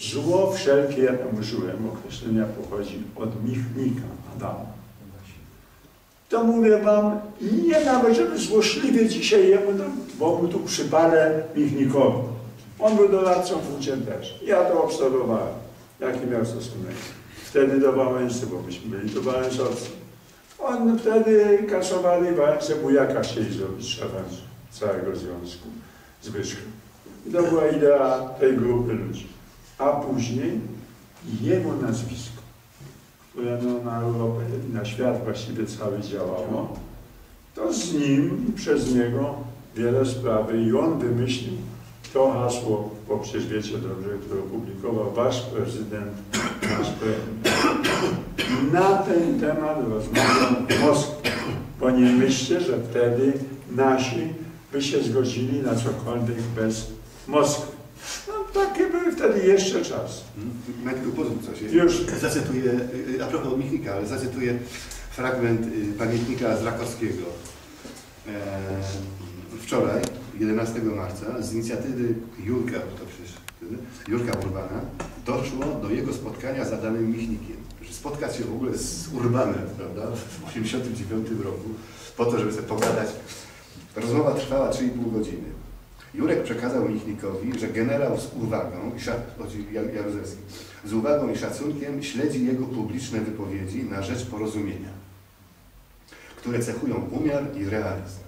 Zło wszelkie, ja tam użyłem określenia, pochodzi od Michnika Adama. To mówię wam, nie nawet, żeby złośliwie dzisiaj jemu, no, bo mu tu przyparę Michnikowi. On był doradcą w Wójcie też. Ja to obserwowałem, jaki miał stosunek. Wtedy do Wałęsy, bo myśmy byli do Wałęsowcy. On wtedy kasowali Wałęsę, bujaka zrobić szefem całego związku Zbyszka. I to była idea tej grupy ludzi. A później jego nazwisko, które no na Europę i na świat właściwie cały działało, to z nim i przez niego wiele sprawy i on wymyślił to hasło, bo przecież wiecie dobrze, które opublikował wasz prezydent, nasz premier. Na ten temat rozmawiał w Moskwie, bo nie myślcie, że wtedy nasi by się zgodzili na cokolwiek bez Moskwy. No takie były wtedy jeszcze czasy. Ja tylko pozwól coś. Już. Zacytuję, y, a propos Michnika, ale zacytuję fragment y, pamiętnika z Rakowskiego. E, wczoraj, 11 marca, z inicjatywy Jurka, to przecież Jurka Urbana, doszło do jego spotkania z Adamem Michnikiem. Spotkać się w ogóle z Urbanem, prawda, w 1989 roku, po to, żeby sobie pogadać. Rozmowa trwała 3,5 godziny. Jurek przekazał Michnikowi, że generał z uwagą, z uwagą i szacunkiem śledzi jego publiczne wypowiedzi na rzecz porozumienia, które cechują umiar i realizm.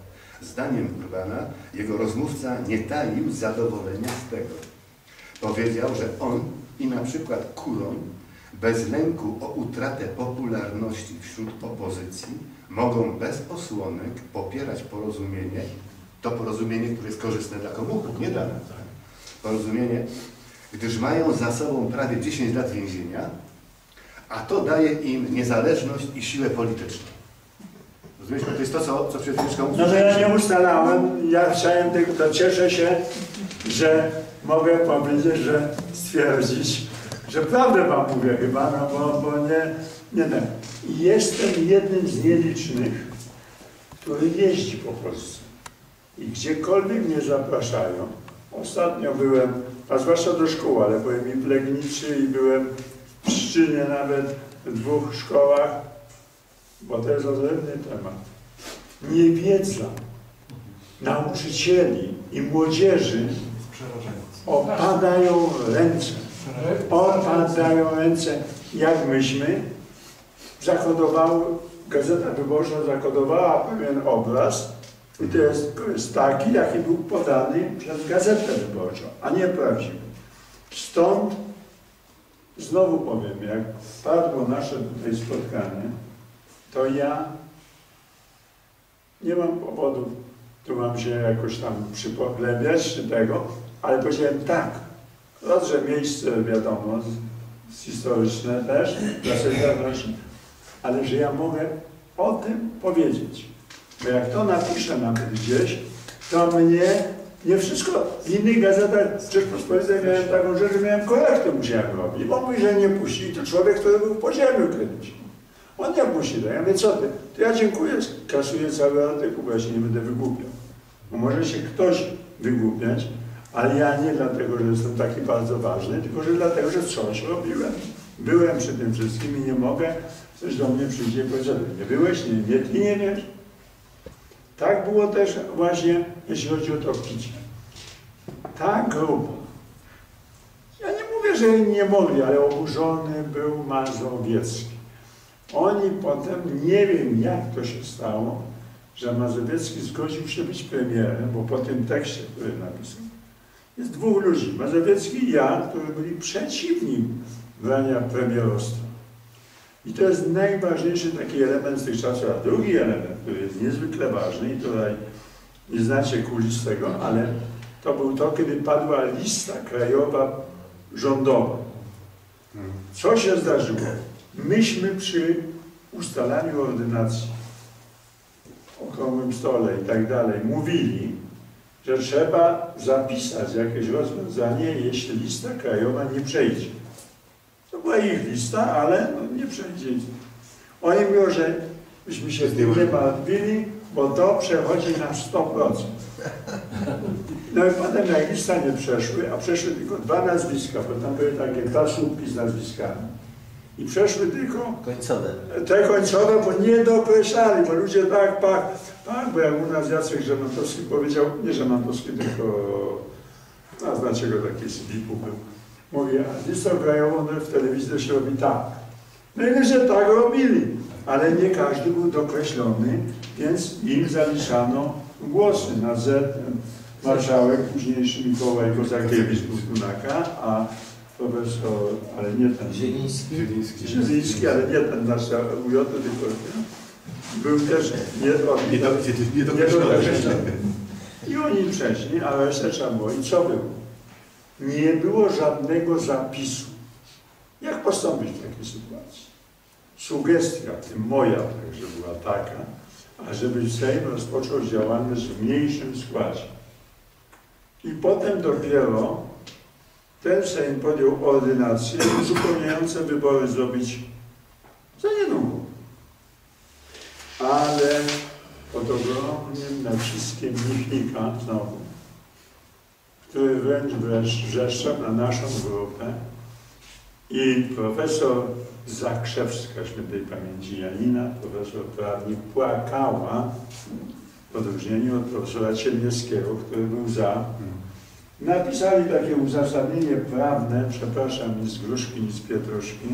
Zdaniem Urbana jego rozmówca nie taił zadowolenia z tego. Powiedział, że on i na przykład Kuroń bez lęku o utratę popularności wśród opozycji mogą bez osłonek popierać porozumienie, to porozumienie, które jest korzystne dla komuchów, nie dla nas. Porozumienie, gdyż mają za sobą prawie 10 lat więzienia, a to daje im niezależność i siłę polityczną. Rozumiecie? To jest to, co, co przed chwileczką No to ja nie ustalałem, ja chciałem tylko, to cieszę się, że mogę powiedzieć, że stwierdzić, że prawdę wam mówię chyba, no bo, bo nie, nie. I Jestem jednym z nielicznych, który jeździ po Polsce. I gdziekolwiek mnie zapraszają. Ostatnio byłem, a zwłaszcza do szkół, ale byłem i w Legnicy i byłem w Pszczynie nawet w dwóch szkołach, bo to jest odrębny temat. Niewiedza nauczycieli i młodzieży opadają ręce. Opadają ręce, jak myśmy zakodowały, Gazeta Wyborcza zakodowała pewien obraz i to jest, jest taki, jaki był podany przez Gazetę Wyborczą, a nie prawdziwy. Stąd znowu powiem, jak padło nasze tutaj spotkanie, to ja nie mam powodów tu mam się jakoś tam przypodlebiać czy tego, ale powiedziałem tak, raz, że miejsce wiadomo, historyczne też, dla Solidarności, ale że ja mogę o tym powiedzieć. Bo jak to napiszę nawet gdzieś, to mnie, nie wszystko, w innych gazetach Rzeczpospolitej miałem taką rzecz, że miałem korektę musiałem robić, bo mówi, że nie puści, to człowiek, który był w podziemiu kiedyś. On nie puści, to ja mówię, co ty? To ja dziękuję, kasuję cały artykuł, bo ja się nie będę wygłupiał. Bo może się ktoś wygłupiać, ale ja nie dlatego, że jestem taki bardzo ważny, tylko że dlatego, że coś robiłem. Byłem przy tym wszystkim i nie mogę, ktoś do mnie przyjdzie i powie, nie byłeś, nie, nie, ty nie wiesz. Tak było też właśnie, jeśli chodzi o to picie. Ta grupa, ja nie mówię, że nie mogli, ale oburzony był Mazowiecki. Oni potem, nie wiem jak to się stało, że Mazowiecki zgodził się być premierem, bo po tym tekście, który napisał, jest dwóch ludzi, Mazowiecki i ja, którzy byli przeciwni brania premierostwa. I to jest najważniejszy taki element z tych czasów. A drugi element, który jest niezwykle ważny i tutaj nie znacie kulis tego, ale to był to, kiedy padła lista krajowa rządowa. Co się zdarzyło? Myśmy przy ustalaniu ordynacji, okrągłym stole i tak dalej, mówili, że trzeba zapisać jakieś rozwiązanie, jeśli lista krajowa nie przejdzie. To była ich lista, ale no, nie przejdzie. Oni mówią, że myśmy się tym nie martwili, bo to przechodzi na 100%. No i potem jak lista nie przeszły, a przeszły tylko dwa nazwiska, bo tam były takie dwa słupki z nazwiskami. I przeszły tylko Końcowe. te końcowe, bo nie dookreślali, bo ludzie tak, tak, tak, bo jak u nas Jacek Żemantowski powiedział, nie Żemantowski, tylko, a znacie go taki z VIP-u był, mówi, a listą krajową w telewizji się robi tak. No i że tak robili, ale nie każdy był dokreślony, więc im zaliczano głosy. Na Z marszałek, późniejszy Mikołaj Kozakiewicz był Dunaka, a profesor, ale nie ten, Zieliński. Zieliński. Zieliński, ale nie ten nasz UJ, tylko był też nie, Nie do, nie. I oni przeszli, a resztę trzeba było. I co było? Nie było żadnego zapisu. Jak postąpić w takiej sytuacji? Sugestia, w tym moja także była taka, ażeby Sejm rozpoczął działalność w mniejszym składzie. I potem dopiero ten Sejm podjął ordynację i uzupełniające wybory zrobić za niedługo. Ale pod ogromnym naciskiem Michnika znowu, który wręcz wrzeszczał na naszą grupę i profesor Zakrzewska świętej pamięci Janina, profesor prawnik, płakała w odróżnieniu od profesora Ciemniewskiego, który był za. Napisali takie uzasadnienie prawne, przepraszam, ni z gruszki, ni z pietruszki,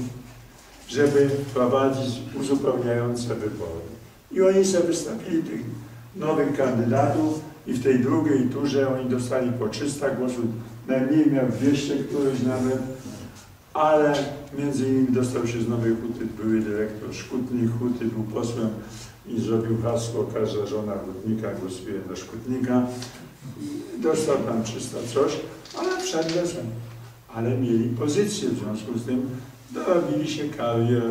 żeby wprowadzić uzupełniające wybory. I oni sobie wystawili tych nowych kandydatów i w tej drugiej turze oni dostali po 300 głosów, najmniej miał 200 któryś nawet, ale między innymi dostał się z Nowej Huty były dyrektor Szkutnik Huty, był posłem i zrobił hasło, każda żona hutnika głosuje na Szkutnika. Dostał tam 300 coś, ale wszedł Sejmu. Ale mieli pozycję w związku z tym, dorobili się karier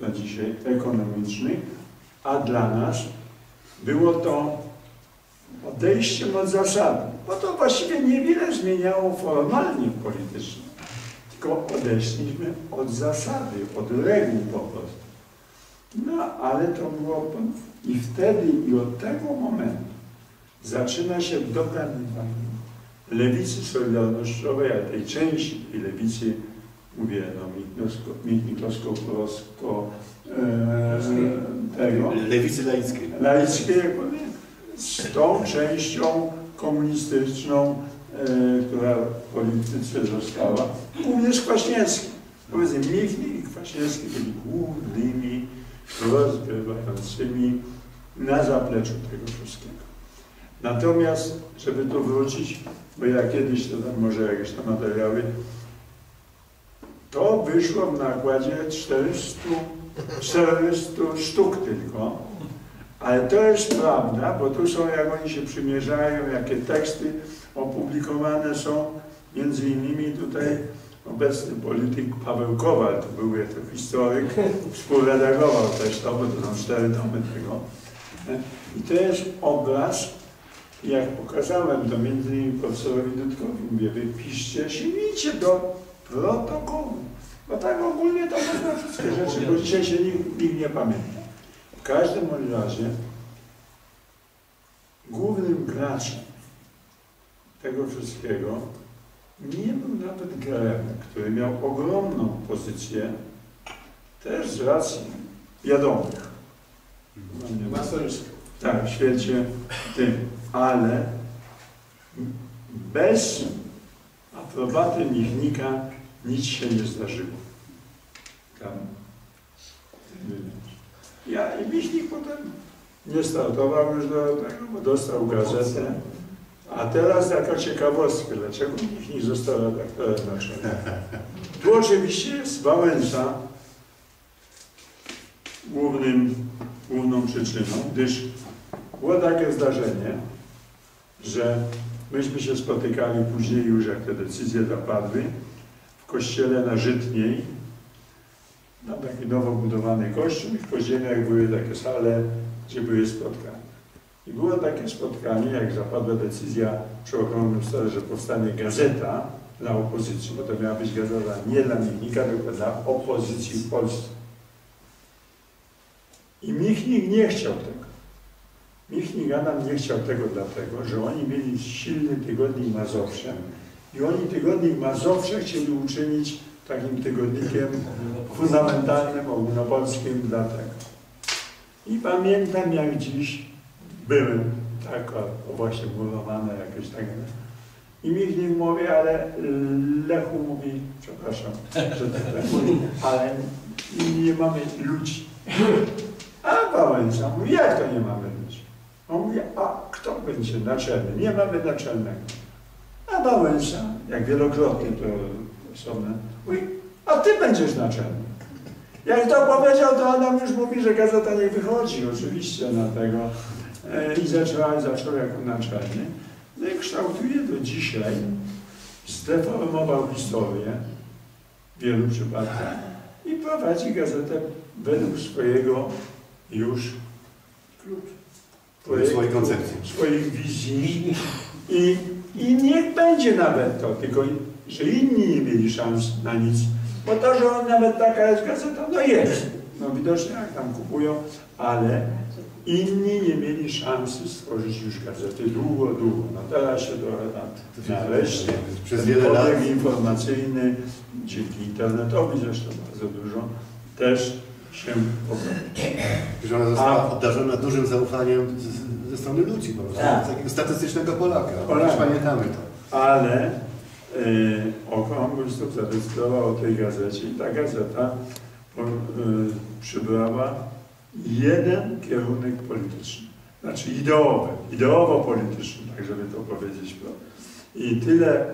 na dzisiaj ekonomicznych, a dla nas było to odejściem od zasady, bo to właściwie niewiele zmieniało formalnie politycznie, tylko odeszliśmy od zasady, od reguł po prostu. No, ale to było, i wtedy, i od tego momentu zaczyna się dogadywanie lewicy solidarnościowej, ale tej części tej lewicy, mówię, no, Michnikowsko-Prosko, e, tego, Lewicy laickiej. laickiej, z tą częścią komunistyczną, e, która w polityce została, głównie z Kwaśniewskim. Powiedzmy, Michnik i Kwaśniewski byli głównymi rozgrywającymi na zapleczu tego wszystkiego. Natomiast, żeby tu wrócić, bo ja kiedyś to tam może jakieś tam materiały, to wyszło w nakładzie 400, 400 sztuk tylko, ale to jest prawda, bo tu są, jak oni się przymierzają, jakie teksty opublikowane są, między innymi tutaj obecny polityk Paweł Kowal, to był jako historyk, współredagował też to, bo to są cztery domy tego. I to jest obraz, jak pokazałem to między innymi profesorowi Dudkowi, mówię, wypiszcie, sięgnijcie do protokołu, bo tak ogólnie to można wszystkie rzeczy, bo dzisiaj się nikt, nikt nie pamięta. W każdym razie głównym graczem tego wszystkiego nie był nawet Geremek, który miał ogromną pozycję, też z racji wiadomych. Masońską. Tak, w świecie tym, ale bez aprobaty Michnika nic się nie zdarzyło. Tam. Ja i Michnik potem nie startował już do tego, bo dostał gazetę. A teraz taka ciekawostka, dlaczego Michnik został redaktorem naczelnym. Tu oczywiście jest Wałęsa głównym, główną przyczyną, gdyż było takie zdarzenie, że Myśmy się spotykali później już, jak te decyzje zapadły, w kościele na Żytniej. Tam taki nowo budowany kościół i w podziemiach były takie sale, gdzie były spotkania. I było takie spotkanie, jak zapadła decyzja przy okrągłym stole, że powstanie gazeta dla opozycji, bo to miała być gazeta nie dla Michnika, tylko dla opozycji w Polsce. I Michnik nie chciał tego. Michnik Adam nie chciał tego dlatego, że oni mieli silny tygodnik Mazowsze i oni tygodnik Mazowsze chcieli uczynić takim tygodnikiem fundamentalnym, ogólnopolskim dla tego. I pamiętam jak dziś byłem tak o, właśnie budowane jakieś tak. I Michnik mówi, ale Lechu mówi, przepraszam, że tak mówi, ale nie mamy ludzi. A Wałęsa mówi, jak to nie mamy ludzi? On mówi, a kto będzie naczelny? Nie mamy naczelnego. A Wałęsa, jak wielokrotnie to osobne, mówi, a ty będziesz naczelny. Jak to powiedział, to Adam już mówi, że gazeta nie wychodzi oczywiście na tego e, i zaczęła, zaczął jako naczelny. No i kształtuje do dzisiaj, zdeformował historię w wielu przypadkach i prowadzi gazetę według swojego już Swojej koncepcji. swoich wizji. I, i niech będzie nawet to, tylko że inni nie mieli szans na nic, bo to, że on nawet taka jest gazeta, no jest, no widocznie jak tam kupują, ale inni nie mieli szansy stworzyć już gazety długo, długo, no teraz się trochę tam nareszcie Przez wiele lat. informacyjny, dzięki internetowi zresztą bardzo dużo, też się że ona została A- obdarzona dużym zaufaniem z- ze strony ludzi, po prostu. Tak. Takiego statystycznego Polaka. Polaka. Pamiętamy to. Ale y, Okrągły Stóp zadecydował o tej gazecie i ta gazeta y, przybrała jeden kierunek polityczny. Znaczy ideowy, ideowo-polityczny, tak żeby to powiedzieć. I tyle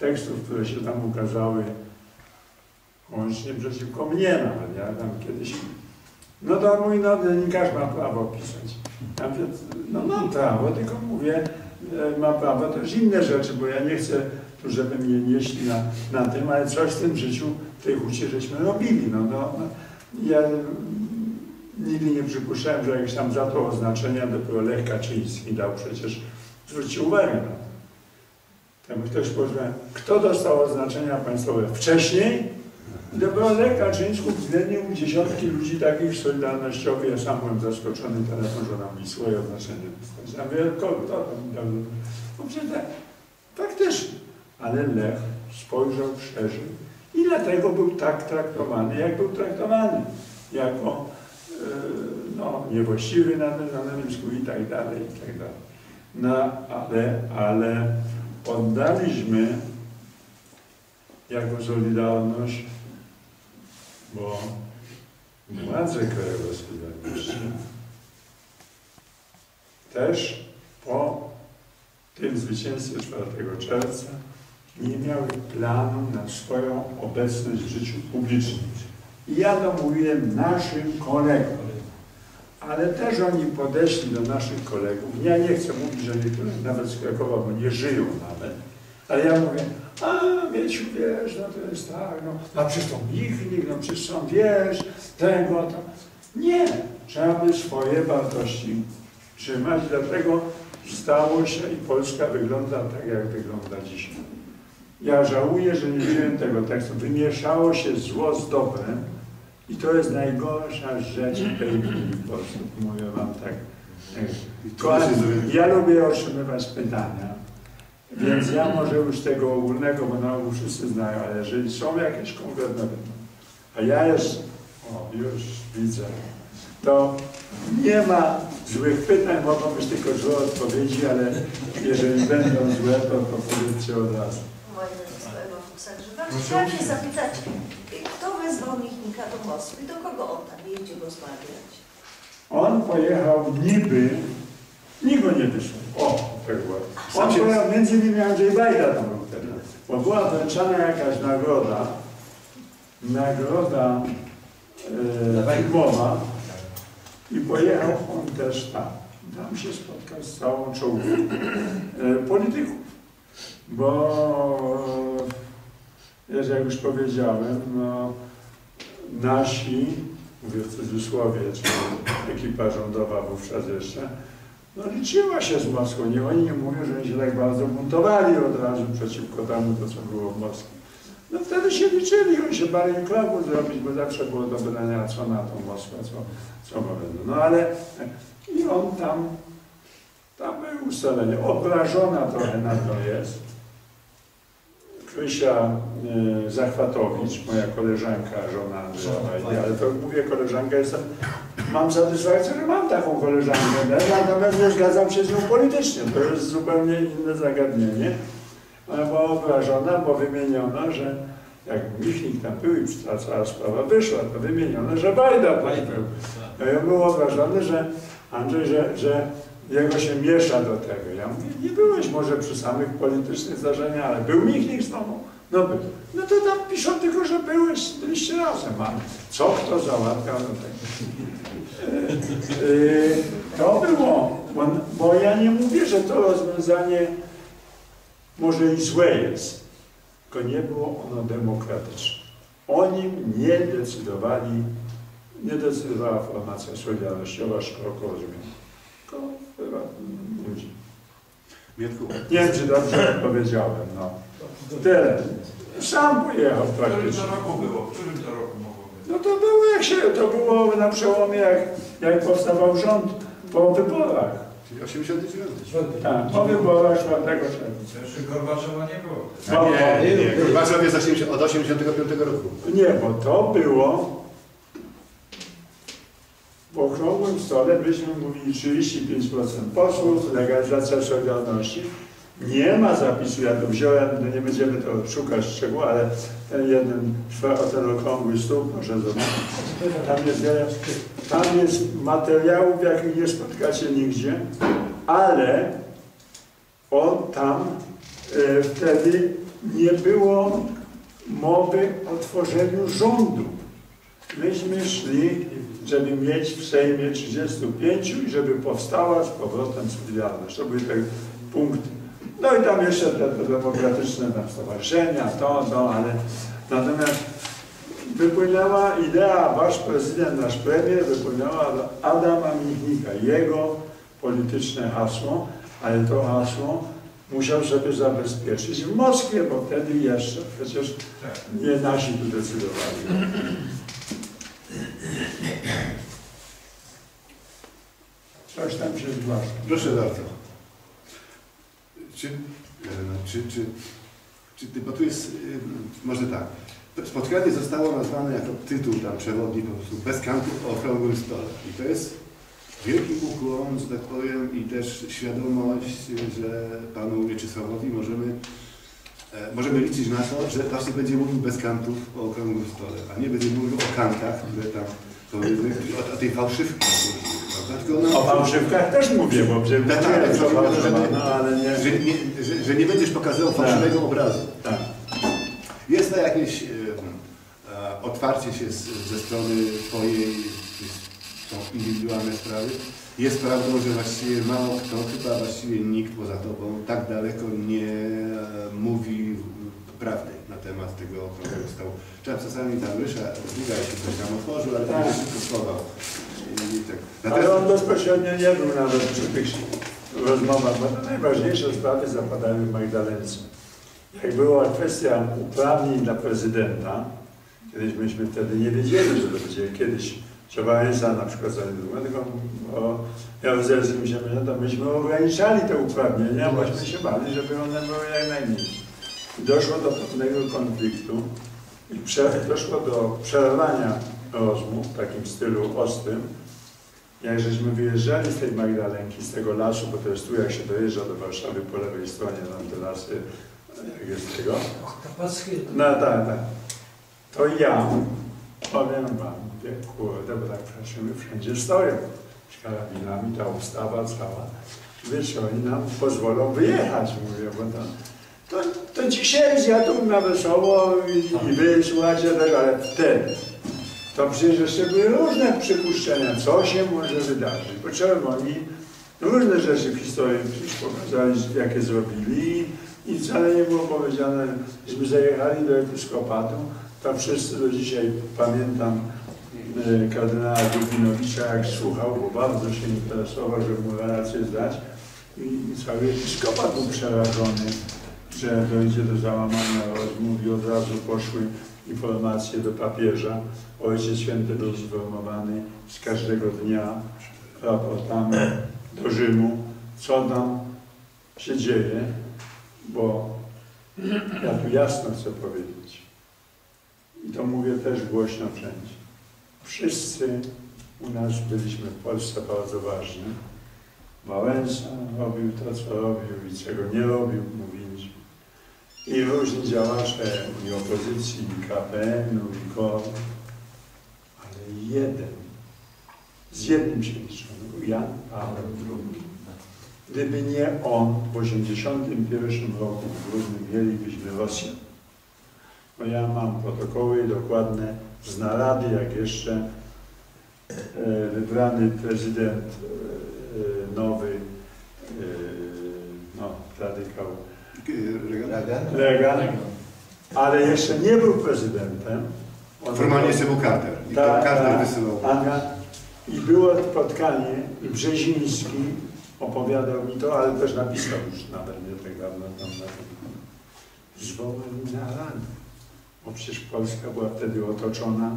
tekstów, które się tam ukazały, łącznie przeciwko mnie nawet, ja tam kiedyś no to mój dziennikarz ma prawo pisać. Ja mówię, no mam prawo, tylko mówię, ma prawo też inne rzeczy, bo ja nie chcę tu, żeby mnie nieśli na, na tym, ale coś w tym życiu, w tej hucie żeśmy robili. No, no, no. Ja nigdy nie przypuszczałem, że jakieś tam za to oznaczenia dopiero Lech Kaczyński dał przecież, zwróćcie uwagę na to. Temu ktoś powiedział, kto dostał oznaczenia państwowe wcześniej, i dopiero Lech Kaczyński uwzględnił dziesiątki ludzi takich solidarnościowych. Ja sam byłem zaskoczony telefon, że nam mi swoje oznaczenie dostać. Ja mówię, kogo to tam? No przecież tak, faktycznie. Ale Lech spojrzał szerzej i dlatego był tak traktowany, jak był traktowany. Jako e, no, niewłaściwy na, Niemiecku i tak dalej, i tak dalej. No, ale, ale oddaliśmy jako Solidarność bo władze krajowe Solidarności też po tym zwycięstwie 4 czerwca nie miały planu na swoją obecność w życiu publicznym. I ja to mówiłem naszym kolegom, ale też oni podeszli do naszych kolegów. Ja nie chcę mówić, że niektórzy nawet z Krakowa, bo nie żyją nawet, ale ja mówię, a Mieciu, wiesz, no to jest tak, no, a przecież to Michnik, no przecież on, wiesz, tego, to. Nie, trzeba by swoje wartości trzymać, dlatego stało się i Polska wygląda tak, jak wygląda dzisiaj. Ja żałuję, że nie wziąłem tego tekstu. Wymieszało się zło z dobrem i to jest najgorsza rzecz w tej chwili w Polsce. Mówię wam tak. Kochani, ja lubię otrzymywać pytania. Więc ja może już tego ogólnego, bo na ogół wszyscy znają, ale jeżeli są jakieś konkretne a ja już, o już widzę, to nie ma złych pytań, mogą być tylko złe odpowiedzi, ale jeżeli będą złe, to, to powiedzcie od razu. Chciałam się zapytać, kto wezwał Michnika do Moskwy, do kogo on tam jedzie rozmawiać? On pojechał niby, nikt go nie wysłał. Pojechał, między innymi Andrzej Bajda tam był wtedy, bo była wręczana jakaś nagroda, nagroda e, filmowa i pojechał on też tam. Tam się spotkał z całą czołówką e, polityków. bo jest, jak już powiedziałem, no, nasi, mówię w cudzysłowie, czyli ekipa rządowa wówczas jeszcze, no liczyła się z Moskwą. Nie, oni nie mówią, że oni się tak bardzo buntowali od razu przeciwko temu, to co było w Moskwie. No wtedy się liczyli, oni się bali kroku zrobić, bo zawsze było do pytania, co na tą Moskwę, co, co powiedzą. No ale i on tam, tam był ustalenie. Obrażona trochę na to jest. Krysia y, Zachwatowicz, moja koleżanka, żona Andrzeja ale to mówię koleżanka, jestem, mam satysfakcję, że mam taką koleżankę, nie? natomiast nie zgadzam się z nią politycznie, to jest zupełnie inne zagadnienie. Ona była obrażona, bo wymieniono, że jak Michnik tam był i ta cała sprawa wyszła, to wymieniono, że Wajda tam był. Ja był obrażony, że Andrzej, że, że jego się miesza do tego. Ja mówię, nie byłeś może przy samych politycznych zdarzeniach, ale był Michnik z tobą? No był. No to tam piszą tylko, że byłeś, byliście razem, a co kto załatwiał, no tak. Yy, to było, bo, bo ja nie mówię, że to rozwiązanie może i złe jest, tylko nie było ono demokratyczne. O nim nie decydowali, nie decydowała formacja solidarnościowa szeroko rozumiana, ludzie. Mietku, Nie wiem, czy dobrze powiedziałem, no. Tyle. Sam pojechał W którym praktycznie. to roku było? W którym to roku mogło być? No to było jak się, to było na przełomie, jak, jak powstawał rząd po wyborach. czyli 89. Tak, po wyborach 4 czerwca. Jeszcze Gorbaczowa nie było. No, A nie, nie, Gorbaczow jest 80, od 85 roku. Nie, bo to było w okrągłym stole, byśmy mówili 35% posłów, legalizacja Solidarności. Nie ma zapisu, ja to wziąłem, no nie będziemy to szukać szczegółów, ale ten jeden, o ten okrągły stół, proszę zobaczyć. Tam jest, tam jest materiałów, jakich nie spotkacie nigdzie, ale on tam e, wtedy nie było mowy o tworzeniu rządu. Myśmy szli, żeby mieć w Sejmie 35 i żeby powstała z powrotem Solidarność. To był ten punkt. No i tam jeszcze te, te demokratyczne tam stowarzyszenia, to, to, ale natomiast wypłynęła idea, wasz prezydent, nasz premier, wypłynęła Adama Michnika, jego polityczne hasło, ale to hasło musiał sobie zabezpieczyć w Moskwie, bo wtedy jeszcze przecież nie nasi tu decydowali. Coś tam się zgłasza. Proszę bardzo. Czy, e, czy, czy, czy, ty- bo tu jest, y, może tak. Spotkanie zostało nazwane jako tytuł tam przewodni po prostu bez kantów o okrągłym stole. I to jest wielki ukłon, że tak powiem, i też świadomość, że panu Mieczysławowi możemy, e, możemy liczyć na to, że właśnie będzie mówił bez kantów o okrągłym stole, a nie będzie mówił o kantach, które tam o, o tej fałszywki. O fałszywkach też mówię, bo przecież Tak, tak, tak, że- fałszywa, że- no nie. że nie, że, że nie będziesz pokazywał fałszywego obrazu. Tak. Jest to jakieś e, e, otwarcie się z, ze strony Twojej, są indywidualne sprawy. Jest prawdą, że właściwie mało kto, chyba właściwie nikt poza Tobą tak daleko nie e, mówi prawdy na temat tego okrągłego stołu. Czasami ta mysza długa się coś tam otworzył, ale Tak. szybko schował. Tak. Ale on bezpośrednio nie był nawet przy tych rozmowach, bo najważniejsze sprawy zapadały w Magdalence. Jak była kwestia uprawnień dla prezydenta, kiedyś myśmy wtedy nie wiedzieli, że to będzie kiedyś że Wałęsa na przykład za niedługo, tylko o, ja w związku się to myśmy ograniczali te uprawnienia, bośmy się bali, żeby one były jak najmniejsze. I doszło do pewnego konfliktu i prze, doszło do przerwania rozmów w takim stylu ostrym, jak żeśmy wyjeżdżali z tej Magdalenki, z tego lasu, bo to jest tu, jak się dojeżdża do Warszawy po lewej stronie, tam te lasy, jak jest tego. No tak, tak. To ja powiem wam, kurde, bo tak patrzymy, wszędzie stoją karabinami, ta ustawa cała. Wiesz, oni nam pozwolą wyjechać, mówię, bo to, to, to dzisiaj zjadł na wesoło i, i wy słuchacie tego, ale wtedy to przecież jeszcze były różne przypuszczenia, co się może wydarzyć. Bo czemu oni różne rzeczy w historii pokazali, jakie zrobili i wcale nie było powiedziane, żeśmy zajechali do episkopatu, to wszyscy do dzisiaj pamiętam kardynała Dubinowicza, jak słuchał, bo bardzo się interesował, żeby mu relację zdać. I i cały episkopat był przerażony, że dojdzie do załamania rozmów i od razu poszły informacje do papieża. Ojciec Święty był informowany z każdego dnia raportami do Rzymu, co tam się dzieje, bo ja tu jasno chcę powiedzieć. I to mówię też głośno wszędzie. Wszyscy u nas byliśmy w Polsce bardzo ważni. Wałęsa robił to, co robił i czego nie robił, mówiliśmy. I różni działacze i opozycji, i KPN-u, i KOR. Ale jeden, z jednym się liczył, Jan Paweł II. Gdyby nie on, w 1981 roku w grudniu mielibyśmy Rosję. No ja mam protokoły dokładne z narady, jak jeszcze e, wybrany prezydent e, e, nowy, no, radykał Reagan? Ale jeszcze nie był prezydentem. On Formalnie był- jeszcze był Carter. I Tak, Carter wysyłał. Anga. I było spotkanie i Brzeziński opowiadał mi to, ale też napisał już nawet nie tak dawno tam na tym. Bo przecież Polska była wtedy otoczona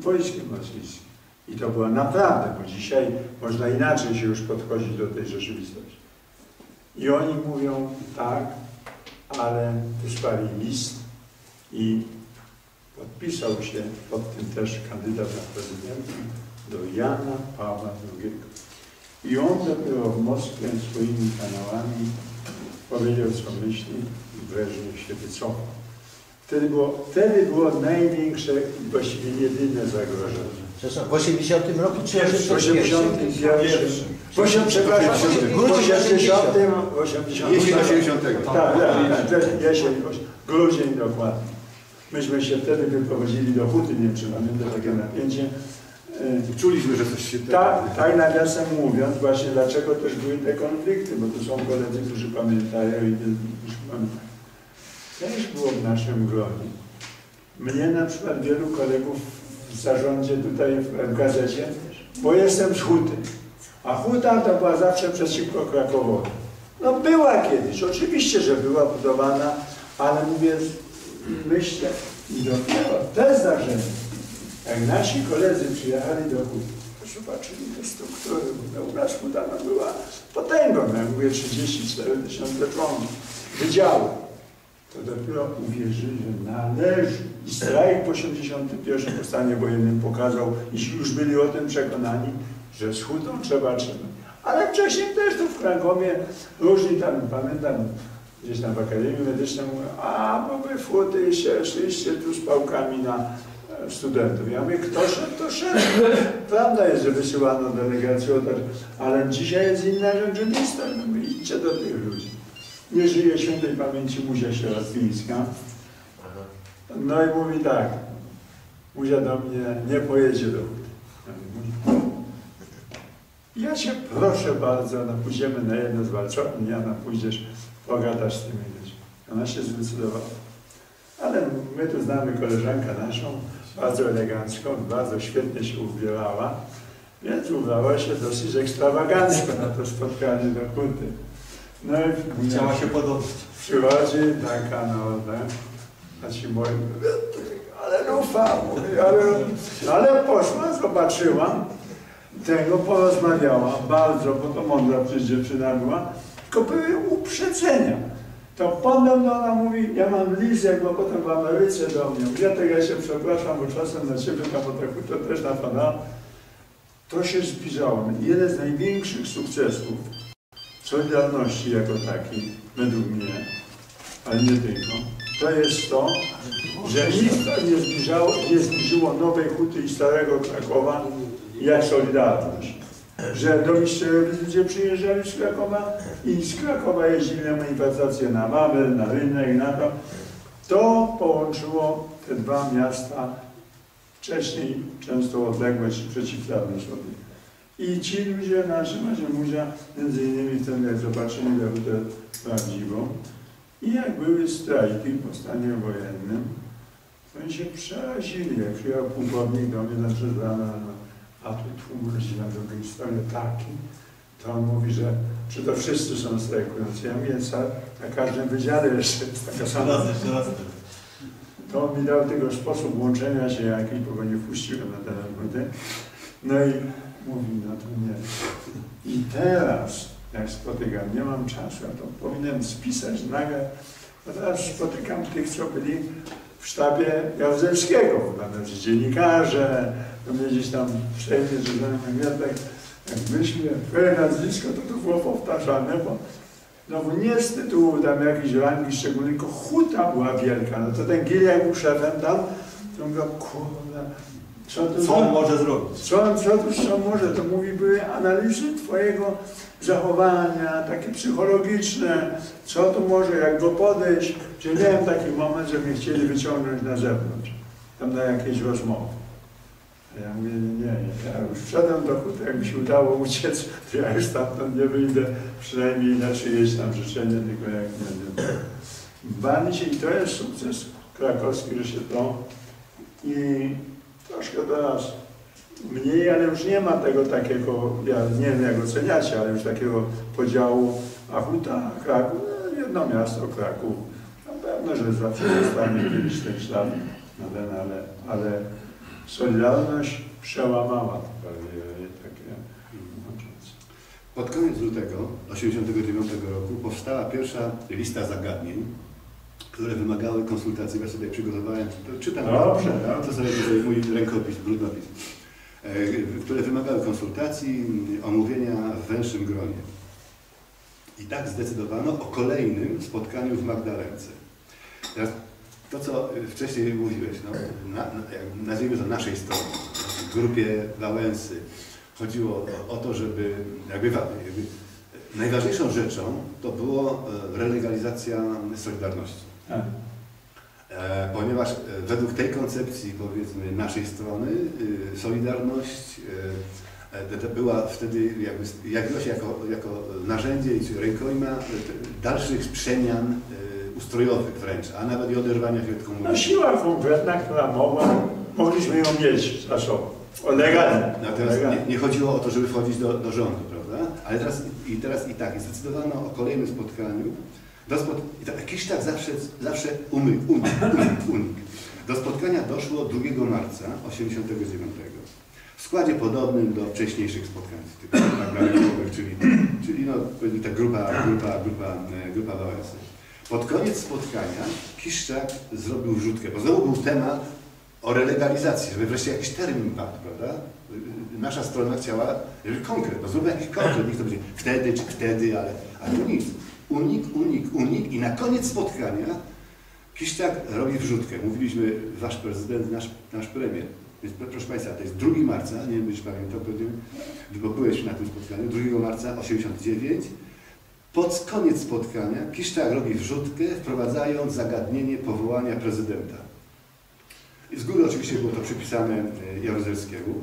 wojskiem rosyjskim. I to była naprawdę, bo dzisiaj można inaczej się już podchodzić do tej rzeczywistości. I oni mówią tak, ale wysłali list i podpisał się pod tym też kandydat na prezydenta do Jana Pawła II. I on dopiero w Moskwie swoimi kanałami powiedział, co myśli i wreszcie się wycofał. Wtedy było, wtedy było największe i właściwie jedyne zagrożenie. Przepraszam, w 80 roku czy W 81, w 80, przepraszam, w Grudzień 80, w 80, Jesień 80. tak, tak, tak, jesień, grudzień dokładnie. Myśmy się wtedy wyprowadzili do Huty, nie wiem czy pamiętasz takie napięcie. E, Czuliśmy, że coś się... Tak, tak nawiasem mówiąc, właśnie dlaczego też były te konflikty, bo tu są koledzy, którzy pamiętają i już pamiętają. Też było w naszym gronie. Mnie na przykład wielu kolegów w zarządzie tutaj w, gazecie, bo jestem z Huty. A Huta to była zawsze przeciwko Krakowowi. No była kiedyś, oczywiście, że była budowana, ale mówię, myślę, i dopiero te zdarzenia, jak nasi koledzy przyjechali do Huty, zobaczyli te struktury, bo u nas Huta no, była potęgą, ja mówię 34 tysiące członków, wydziały. To dopiero uwierzyli, że należy. Strajk w 81 po stanie wojennym pokazał, i już byli o tym przekonani, że z Hutą trzeba trzymać. Ale wcześniej też tu w Krakowie różni tam, pamiętam, gdzieś tam w Akademii Medycznej mówią, a bo wy Huty się szliście tu z pałkami na e, studentów. Ja mówię, kto szedł, to szedł. Prawda jest, że wysyłano delegację, ale dzisiaj jest inna rzeczywistość. No idźcie do tych ludzi. Nie żyje świętej pamięci Muzia Sieradzkińska. No i mówi tak, Muzia do mnie nie pojedzie do Huty. Ja Ja cię proszę bardzo, no pójdziemy na jedno z walczowni, Jana, pójdziesz, pogadasz z tymi ludźmi. Ona się zdecydowała. Ale my tu znamy koleżankę naszą, bardzo elegancką, bardzo świetnie się ubierała, więc ubrała się dosyć ekstrawagancko na to spotkanie do Huty. No i Chciała się podobać. Przychodzi taka no, ne? ci moi, ale lufa, mówię, ale, ale poszła, zobaczyła, tego porozmawiała bardzo, bo to mądra przecież dziewczyna była, tylko były uprzedzenia. To potem ona mówi, ja mam list, była potem w Ameryce do mnie. Ja tak ja się przepraszam, bo czasem na ciebie tam tak, to też na pana. To się zbliżało. Jeden z największych sukcesów Solidarności jako taki, według mnie, ale nie tylko, to jest to, że nic nie zbliżało, nie zbliżyło Nowej Huty i Starego Krakowa jak Solidarność. Że do Mistrzejowic ludzie przyjeżdżali z Krakowa i z Krakowa jeździli na manifestacje na Wawel, na rynek, na to. To połączyło te dwa miasta, wcześniej często odległe przeciwstawne sobie. I ci ludzie, nasze Macie Muzia, między innymi wtedy jak zobaczyli tę prawdziwą, I jak były strajki po stanie wojennym, to oni się przerazili. Jak przyjechał pułkownik do mnie na Rzeżana, a tu tłumacz na drugiej stronie taki, to on mówi, że czy to wszyscy są strajkujący. Ja mówię, na każdym wydziale jeszcze taka sama. To on mi dał tego sposób łączenia się jakiś, bo go nie wpuściłem na ten argument. No i mówi, no to nie. I teraz, jak spotykam, nie mam czasu, a to powinienem spisać nagle, teraz spotykam tych, co byli w sztabie Jaruzelskiego, nawet dziennikarze, to mnie gdzieś tam przejmie, że znamy tak, jak myśmy, twoje nazwisko, to to było powtarzane, bo no bo nie z tytułu tam jakiejś rangi szczególnej, tylko huta była wielka. No to ten Gil jak był szefem tam, to mówił, kurde, co to Co on za- może zrobić? co, co tu co może? To mówi, były analizy twojego zachowania, takie psychologiczne, co tu może, jak go podejść. Czy miałem taki moment, że mnie chcieli wyciągnąć na zewnątrz, tam na jakieś rozmowy. A ja mówię, nie, nie, ja już wszedłem do huty, jak mi się udało uciec, to ja już stamtąd nie wyjdę, przynajmniej inaczej jeść tam życzenie, tylko jak nie, nie. Bali się i to jest sukces krakowski, że się to i troszkę teraz mniej, ale już nie ma tego takiego, ja nie wiem jak oceniacie, ale już takiego podziału a Huta, Kraków, no, jedno miasto, Kraków. Na pewno, że zawsze zostanie kiedyś ten ślad na ten, ale, ale Solidarność przełamała bariery takie łączące. Pod koniec lutego 1989 roku powstała pierwsza lista zagadnień, które wymagały konsultacji. Ja sobie przygotowałem, to czytam, Dobrze, to dobrze. sobie tutaj mój rękopis, brudnopis, e, które wymagały konsultacji, omówienia w węższym gronie. I tak zdecydowano o kolejnym spotkaniu w Magdalence. Teraz to, co wcześniej mówiłeś, no, na, nazwijmy to naszej strony, w grupie Wałęsy, chodziło o, to, żeby jakby, jakby najważniejszą rzeczą to było e, relegalizacja Solidarności. Tak. E, ponieważ e, według tej koncepcji, powiedzmy, naszej strony, y, Solidarność e, to była wtedy, jakby, się jako, jako narzędzie czy rękojma dalszych przemian ustrojowych wręcz, a nawet i oderwania się od No komunizmu. siła konkretna, która mogła, mogliśmy ją mieć za sobą. Legalnie. Natomiast nie, nie chodziło o to, żeby wchodzić do, do rządu, prawda? Ale teraz i teraz i tak, i zdecydowano o kolejnym spotkaniu. Spot... I tak, jakiś tak zawsze, zawsze umyk, unik, unik. Do spotkania doszło 2 marca 89. W składzie podobnym do wcześniejszych spotkań tych magdaleńskowych, czyli, czyli no, ta grupa, grupa, grupa, grupa Wałęsy. Pod koniec spotkania Kiszczak zrobił wrzutkę, bo znowu był temat o relegalizacji, żeby wreszcie jakiś termin padł, prawda? Nasza strona chciała, żeby konkret, no zróbmy jakiś konkret, niech to będzie wtedy czy wtedy, ale, ale nic. Unik, unik, unik i na koniec spotkania Kiszczak robi wrzutkę. Mówiliśmy, wasz prezydent, nasz, nasz premier. Więc proszę Państwa, to jest 2 marca, nie wiem, czy pamiętam, pewnie, bo byłeś na tym spotkaniu, 2 marca 89. Pod koniec spotkania Kiszczak robi wrzutkę, wprowadzając zagadnienie powołania prezydenta. Z góry oczywiście było to przypisane e, Jaruzelskiemu.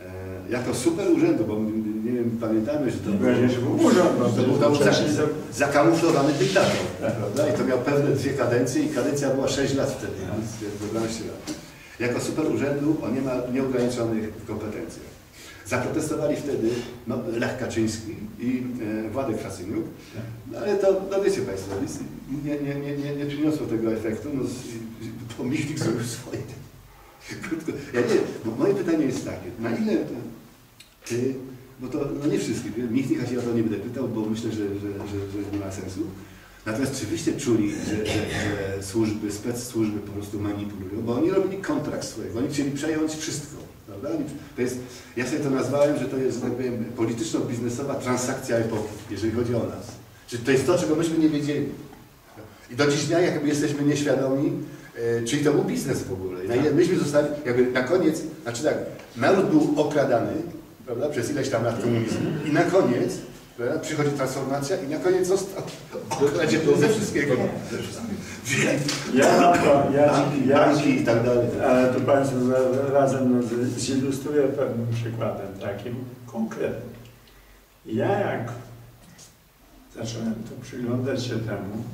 E, Jako super urzędu, bo nie wiem, pamiętamy, że to był urząd, to był za, zakamuflowany dyktator, prawda? I to miał pewne dwie kadencje i kadencja była 6 lat wtedy, więc 12 lat. Jako super urzędu o niemal nieograniczonych kompetencjach. Zaprotestowali wtedy no, Lech Kaczyński i e, Władek Frasyniuk, no, ale to, no wiecie Państwo, nic nie, nie, nie, nie, nie przyniosło tego efektu, no, Michnik zrobił swoje. Krótko. Ja nie, moje pytanie jest takie, na ile ty, bo to no nie wszystkich, Michnika się o to nie będę pytał, bo myślę, że, że, że, że nie ma sensu. Natomiast czy wyście czuli, że, że, że służby, spec służby po prostu manipulują, bo oni robili kontrakt swojego, oni chcieli przejąć wszystko, prawda? To jest, ja sobie to nazwałem, że to jest, tak powiem, polityczno-biznesowa transakcja epoki, jeżeli chodzi o nas. Czyli to jest to, czego myśmy nie wiedzieli. I do dziś dnia jakby jesteśmy nieświadomi, czyli to był biznes w ogóle. Myśmy zostali, jakby na koniec, znaczy tak, naród był okradany, prawda, przez ileś tam lat komunizmu i na koniec prawda, przychodzi transformacja i na koniec został okradziony ze wszystkiego. Ja to, ja, ja, i tak dalej. ale to Państwu razem no, zilustruję pewnym przykładem takim konkretnym. Ja jak zacząłem tu przyglądać się temu,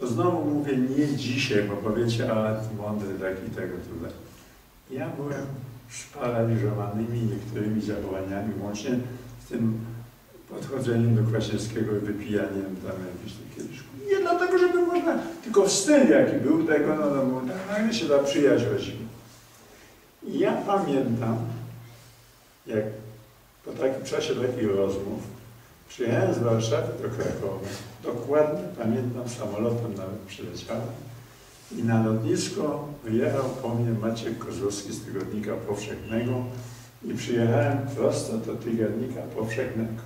To znowu mówię nie dzisiaj, bo powiecie, ty mądry taki tego tutaj. Ja byłem sparaliżowanymi niektórymi zachowaniami, łącznie z tym podchodzeniem do Kwasiewskiego i wypijaniem tam jakichś kiedyś. Nie dlatego, żeby można, tylko wstyd jaki był tego, no, no bo nagle się ta przyjaźń rodziła. I ja pamiętam, jak po takim czasie takich rozmów przyjechałem z Warszawy do Krakowa. Dokładnie pamiętam, samolotem nawet przyleciałem. I na lotnisko wyjechał po mnie Maciek Kozłowski z Tygodnika Powszechnego i przyjechałem prosto do Tygodnika Powszechnego.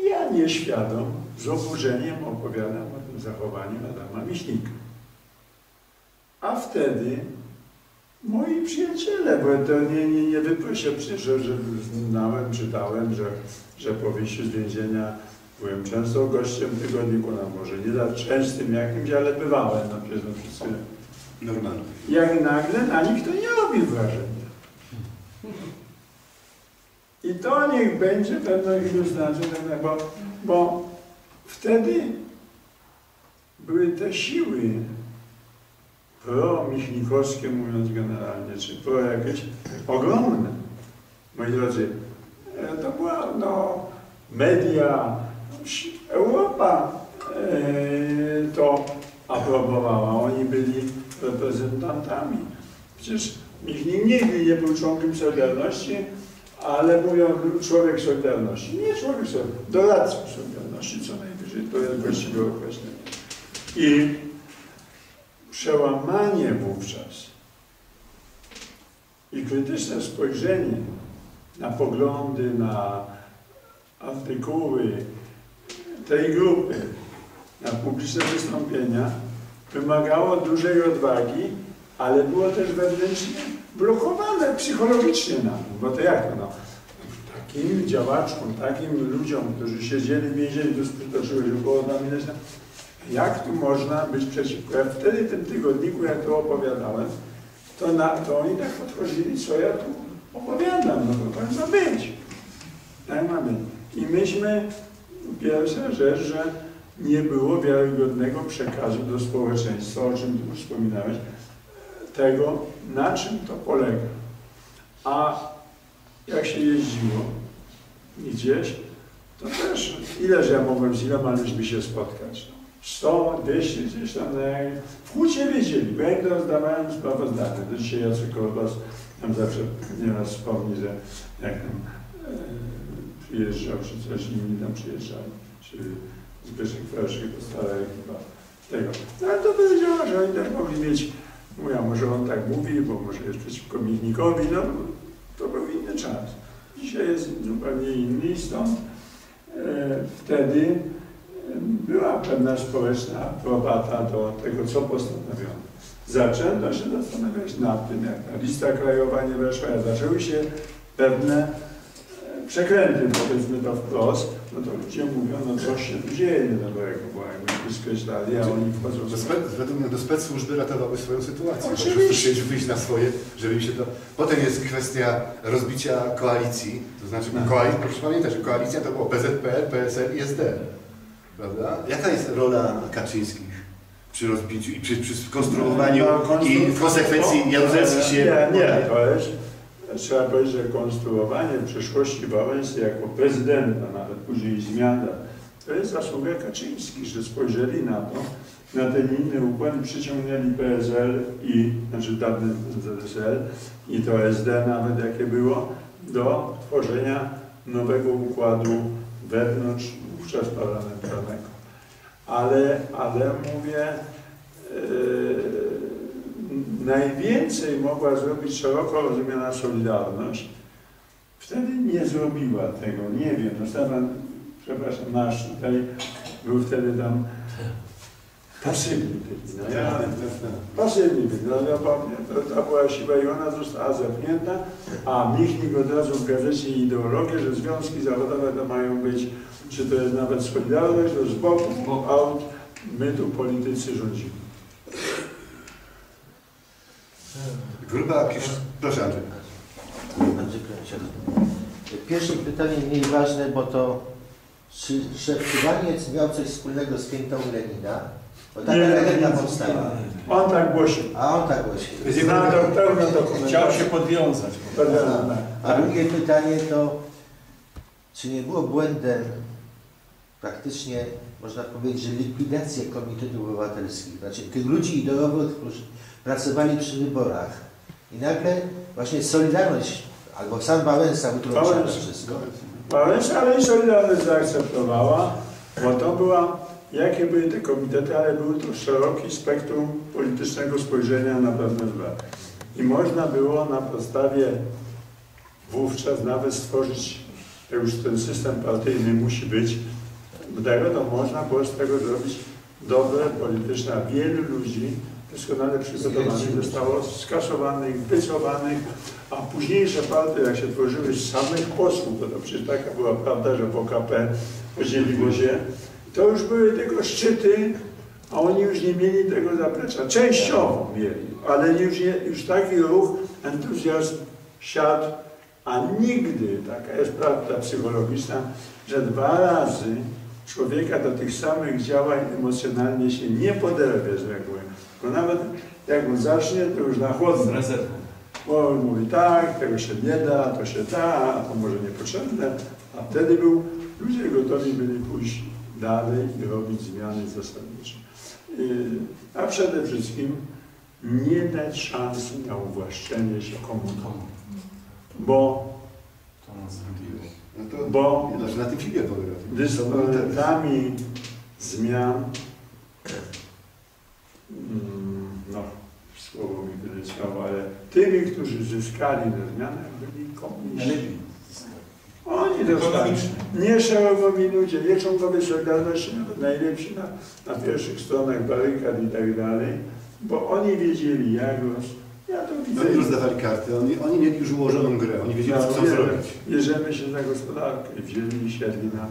I ja nieświadom, z oburzeniem opowiadam o tym zachowaniu Adama Miśnika. A wtedy moi przyjaciele, bo to nie, nie, nie wypło się przecież, że znałem, czytałem, że, że po wyjściu z więzienia byłem często gościem tygodniku, no może nie tak częstym jakimś, ale bywałem, no przecież no wszyscy. Normalnie. Jak nagle na nich to nie robi wrażenia. I to niech będzie pewną ilustracją, bo, bo wtedy były te siły pro-michnikowskie, mówiąc generalnie, czy pro jakieś ogromne. Moi drodzy, to była no, media, Europa e, to aprobowała. Oni byli reprezentantami. Przecież Michnik nigdy nie był członkiem Solidarności, ale mówią człowiek Solidarności. Nie człowiek Solidarności, doradcą Solidarności co najwyżej, to jest właściwe określenie. I przełamanie wówczas i krytyczne spojrzenie na poglądy, na artykuły tej grupy, na publiczne wystąpienia wymagało dużej odwagi, ale było też wewnętrznie blokowane psychologicznie na tym. Bo to jak to no? Takim działaczkom, takim ludziom, którzy siedzieli w więzieniu, około tam ileś tam, jak tu można być przeciwko? Ja wtedy w tym tygodniku, jak to opowiadałem, to, na, to oni tak podchodzili, co ja tu opowiadam, no to tak ma być. Tak ma być. I myśmy, pierwsza rzecz, że nie było wiarygodnego przekazu do społeczeństwa, o czym tu wspominałeś, tego, na czym to polega. A jak się jeździło gdzieś, to też, ileż ja mogłem z iloma ludźmi się spotkać. No. 100, 200 gdzieś tam, no w hucie wiedzieli, to zdawałem sprawozdanie. Do dzisiaj Jacek Kołbas nam zawsze nieraz wspomni, że jak tam e, przyjeżdżał, czy coś inni tam przyjeżdżali, czy Zbyszek Felszek, to stara ekipa tego. No ale to powiedziała, że oni tak mogli mieć, mówię, a może on tak mówi, bo może jest przeciwko Michnikowi, no to był inny czas. Dzisiaj jest zupełnie inny i stąd e, wtedy e, była pewna społeczna aprobata do tego, co postanowiono. Zaczęto się zastanawiać nad tym, jak ta lista krajowa nie weszła, jak zaczęły się pewne e, przekręty, powiedzmy to wprost, no to ludzie mówią, no coś się tu dzieje dobrego, bo jakby skreślali, a oni wchodzą Do w spe, według mnie do spec-służby ratowały swoją sytuację. Oczywiście. chcieli wyjść na swoje, żeby im się to... Potem jest kwestia rozbicia koalicji, to znaczy Tak. koalicja, proszę pamiętać, że koalicja to było PZPR, PSL i SD. Prawda? Jaka jest rola Kaczyńskich przy rozbiciu i przy, przy skonstruowaniu No, i w konsekwencji Jaruzelski się... Nie, nie, to jest, trzeba powiedzieć, że konstruowanie przyszłości Wałęsy jako prezydenta, nawet później zmiana, to jest zasługa Kaczyńskich, że spojrzeli na to, na ten inny układ i przyciągnęli PSL i, znaczy dawny ZSL i to SD nawet jakie było, do tworzenia nowego układu wewnątrz wówczas parlamentarnego. Ale, ale mówię, Yy, najwięcej mogła zrobić szeroko rozumiana Solidarność. Wtedy nie zrobiła tego, nie wiem. No Stefan, przepraszam, nasz tutaj był wtedy tam pasywny. taki, No, ja, pasywny, był, no, no, bo to, to była siła i ona została zepchnięta, a Michnik od razu w gazecie ideologię, że związki zawodowe to mają być, czy to jest nawet Solidarność, to z boku, out, my tu politycy rządzimy. Grupa Kisz... Proszę Andrzej. Andrzej Kręciak. Pierwsze pytanie mniej ważne, bo to czy Szewczywaniec miał coś wspólnego z piętą Lenina? Bo taka Nie, legenda powstała. On tak głosił. A on tak właśnie. Znam to pełno dokumentów. Chciał się podwiązać. A drugie pytanie to, czy nie było błędem praktycznie, można powiedzieć, że likwidacja komitetów obywatelskich, znaczy tych ludzi ideowych, którzy pracowali przy wyborach i nagle właśnie Solidarność albo sam Wałęsa Wałęsa. wszystko. Wałęsa, ale i Solidarność zaakceptowała, bo to była, jakie były te komitety, ale był to szeroki spektrum politycznego spojrzenia na pewne sprawy. I można było na podstawie wówczas nawet stworzyć, już ten system partyjny musi być, tego to można było z tego zrobić dobre polityczne, a wielu ludzi doskonale przygotowanych zostało skasowanych, wycofanych, a późniejsze partie, jak się tworzyły z samych posłów, bo to przecież taka była prawda, że PKP podzieliło się, to już były tylko szczyty, a oni już nie mieli tego zaplecza. Częściowo mieli, ale już, nie, już taki ruch, entuzjazm siadł, a nigdy, taka jest prawda psychologiczna, że dwa razy człowieka do tych samych działań emocjonalnie się nie poderwie z reguły. Bo nawet jak on zacznie, to już na Z chłodno. rezerwą. Bo on mówi tak, tego się nie da, to się da, a to może niepotrzebne. A wtedy był, ludzie gotowi byli pójść dalej i robić zmiany zasadnicze. Yy, A przede wszystkim nie dać szansy na uwłaszczenie się. Komu? Bo, To nas zrobiło. No to bo znaczy na tym filmie polega. dysponentami zmian, mm, no słowo mi wyleciało, ale tymi, którzy zyskali na zmianach, byli komuniści. Oni dostali. Nie szeregowi ludzie, nie członkowie Solidarności, nawet najlepsi na, na pierwszych stronach barykad i tak dalej, bo oni wiedzieli jak los. Ja to Oni widzę. rozdawali karty, oni, oni mieli już ułożoną grę, oni wiedzieli, co chcą No, zrobić. Bierzemy się za gospodarkę wzięli i siedli na,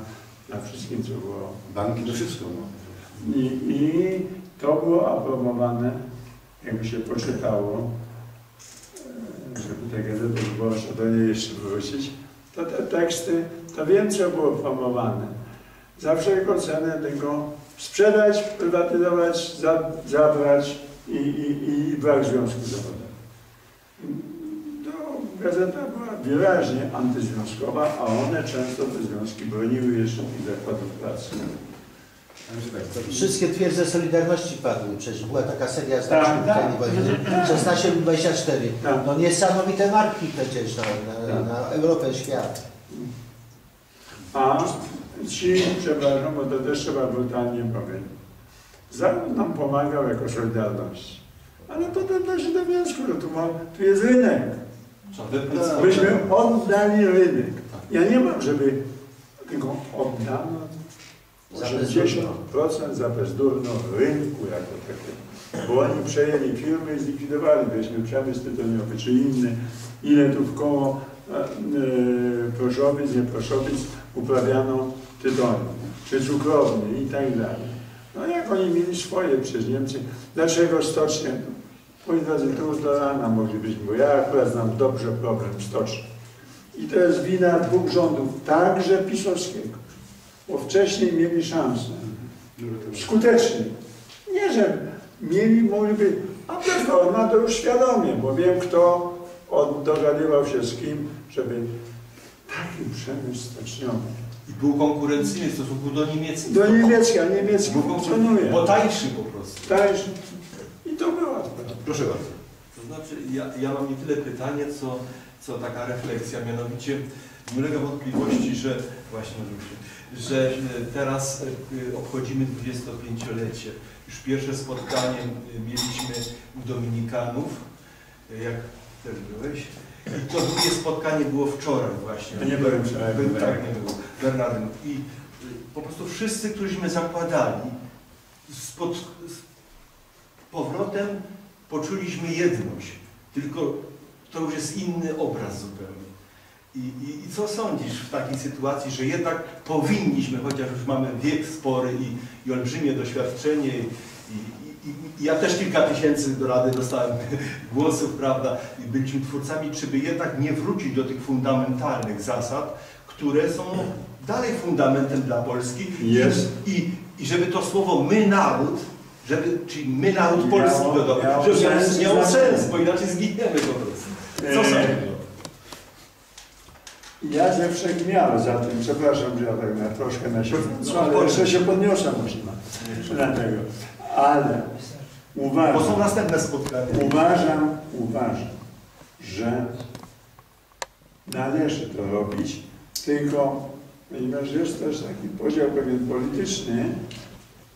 na wszystkim, co było Banki, to wszystko. No. I, I to było aprobowane, jakby się poczytało, żeby te gazety wyborcze do niej jeszcze wrócić, to te teksty, to wiem, co było promowane. Za wszelką cenę tylko sprzedać, prywatyzować, za, zabrać i, i, i brak związku zawodowego. To gazeta była wyraźnie antyzwiązkowa, a one często te związki broniły jeszcze tych zakładów pracy. Tak, Wszystkie twierdze Solidarności padły. Przecież była taka seria Tak, znaczków tak. tak, 16 lub 24. Tak. No niesamowite marki przecież na, na, Tak. na Europę, świat. A ci, przepraszam, bo to też trzeba brutalnie powiedzieć, Zachód nam pomagał jako Solidarność. Ale potem doszli do wniosku, że tu, ma, tu jest rynek. Myśmy oddali rynek. Ja nie mam, żeby tylko oddano Za 80% za bezdurno rynku jako takiego. Bo oni przejęli firmy i zlikwidowali, weźmy przemysł tytoniowy czy inny. Ile tu w koło e, e, Proszowic, nie Proszowic uprawiano tytoniu, czy cukrownie i tak dalej. No jak oni mieli swoje przez Niemcy, dlaczego stocznie? Drodzy, tu do rana mogli być, bo ja akurat znam dobrze problem stoczny. I to jest wina dwóch rządów, także pisowskiego, bo wcześniej mieli szansę, skutecznie. Nie, że mieli, mogliby, a Platforma to już świadomie, bo wiem kto dogadywał się z kim, żeby taki przemysł stoczniowy. I był konkurencyjny w stosunku do niemieckiego. Do niemiecka, niemiecki Był funkcjonuje. bo tańszy po prostu. Tańszy. To była. Proszę bardzo. To znaczy, ja, ja mam nie tyle pytanie, co, co taka refleksja, mianowicie nie ulega wątpliwości, że właśnie że e, teraz e, obchodzimy 25-lecie. Już pierwsze spotkanie e, mieliśmy u Dominikanów, jak też byłeś. I to drugie spotkanie było wczoraj właśnie. Ja nie byłem wczoraj, Był, byłem. tak, nie było. Bernardyn. I po prostu wszyscy, którzyśmy zakładali, spod, powrotem poczuliśmy jedność. Tylko to już jest inny obraz zupełnie. I, i, I co sądzisz w takiej sytuacji, że jednak powinniśmy, chociaż już mamy wiek spory i, i olbrzymie doświadczenie, i, ja też kilka tysięcy do rady dostałem głosów, prawda, i byliśmy twórcami, czy by jednak nie wrócić do tych fundamentalnych zasad, które są dalej fundamentem dla Polski Jest. i, i żeby to słowo my naród, żeby, czyli my naród Miało- polski dodał, miało żeby sens miało i sens, bo inaczej zginiemy po prostu. Co Eee, sądzisz? Ja ze wszechmiar za tym, przepraszam, że ja tak na troszkę na siebie, No, ale jeszcze się podniosę można na tego. Ale Bo są uważam, następne spotkania. uważam, uważam, że należy to robić, tylko ponieważ jest też taki podział pewien polityczny,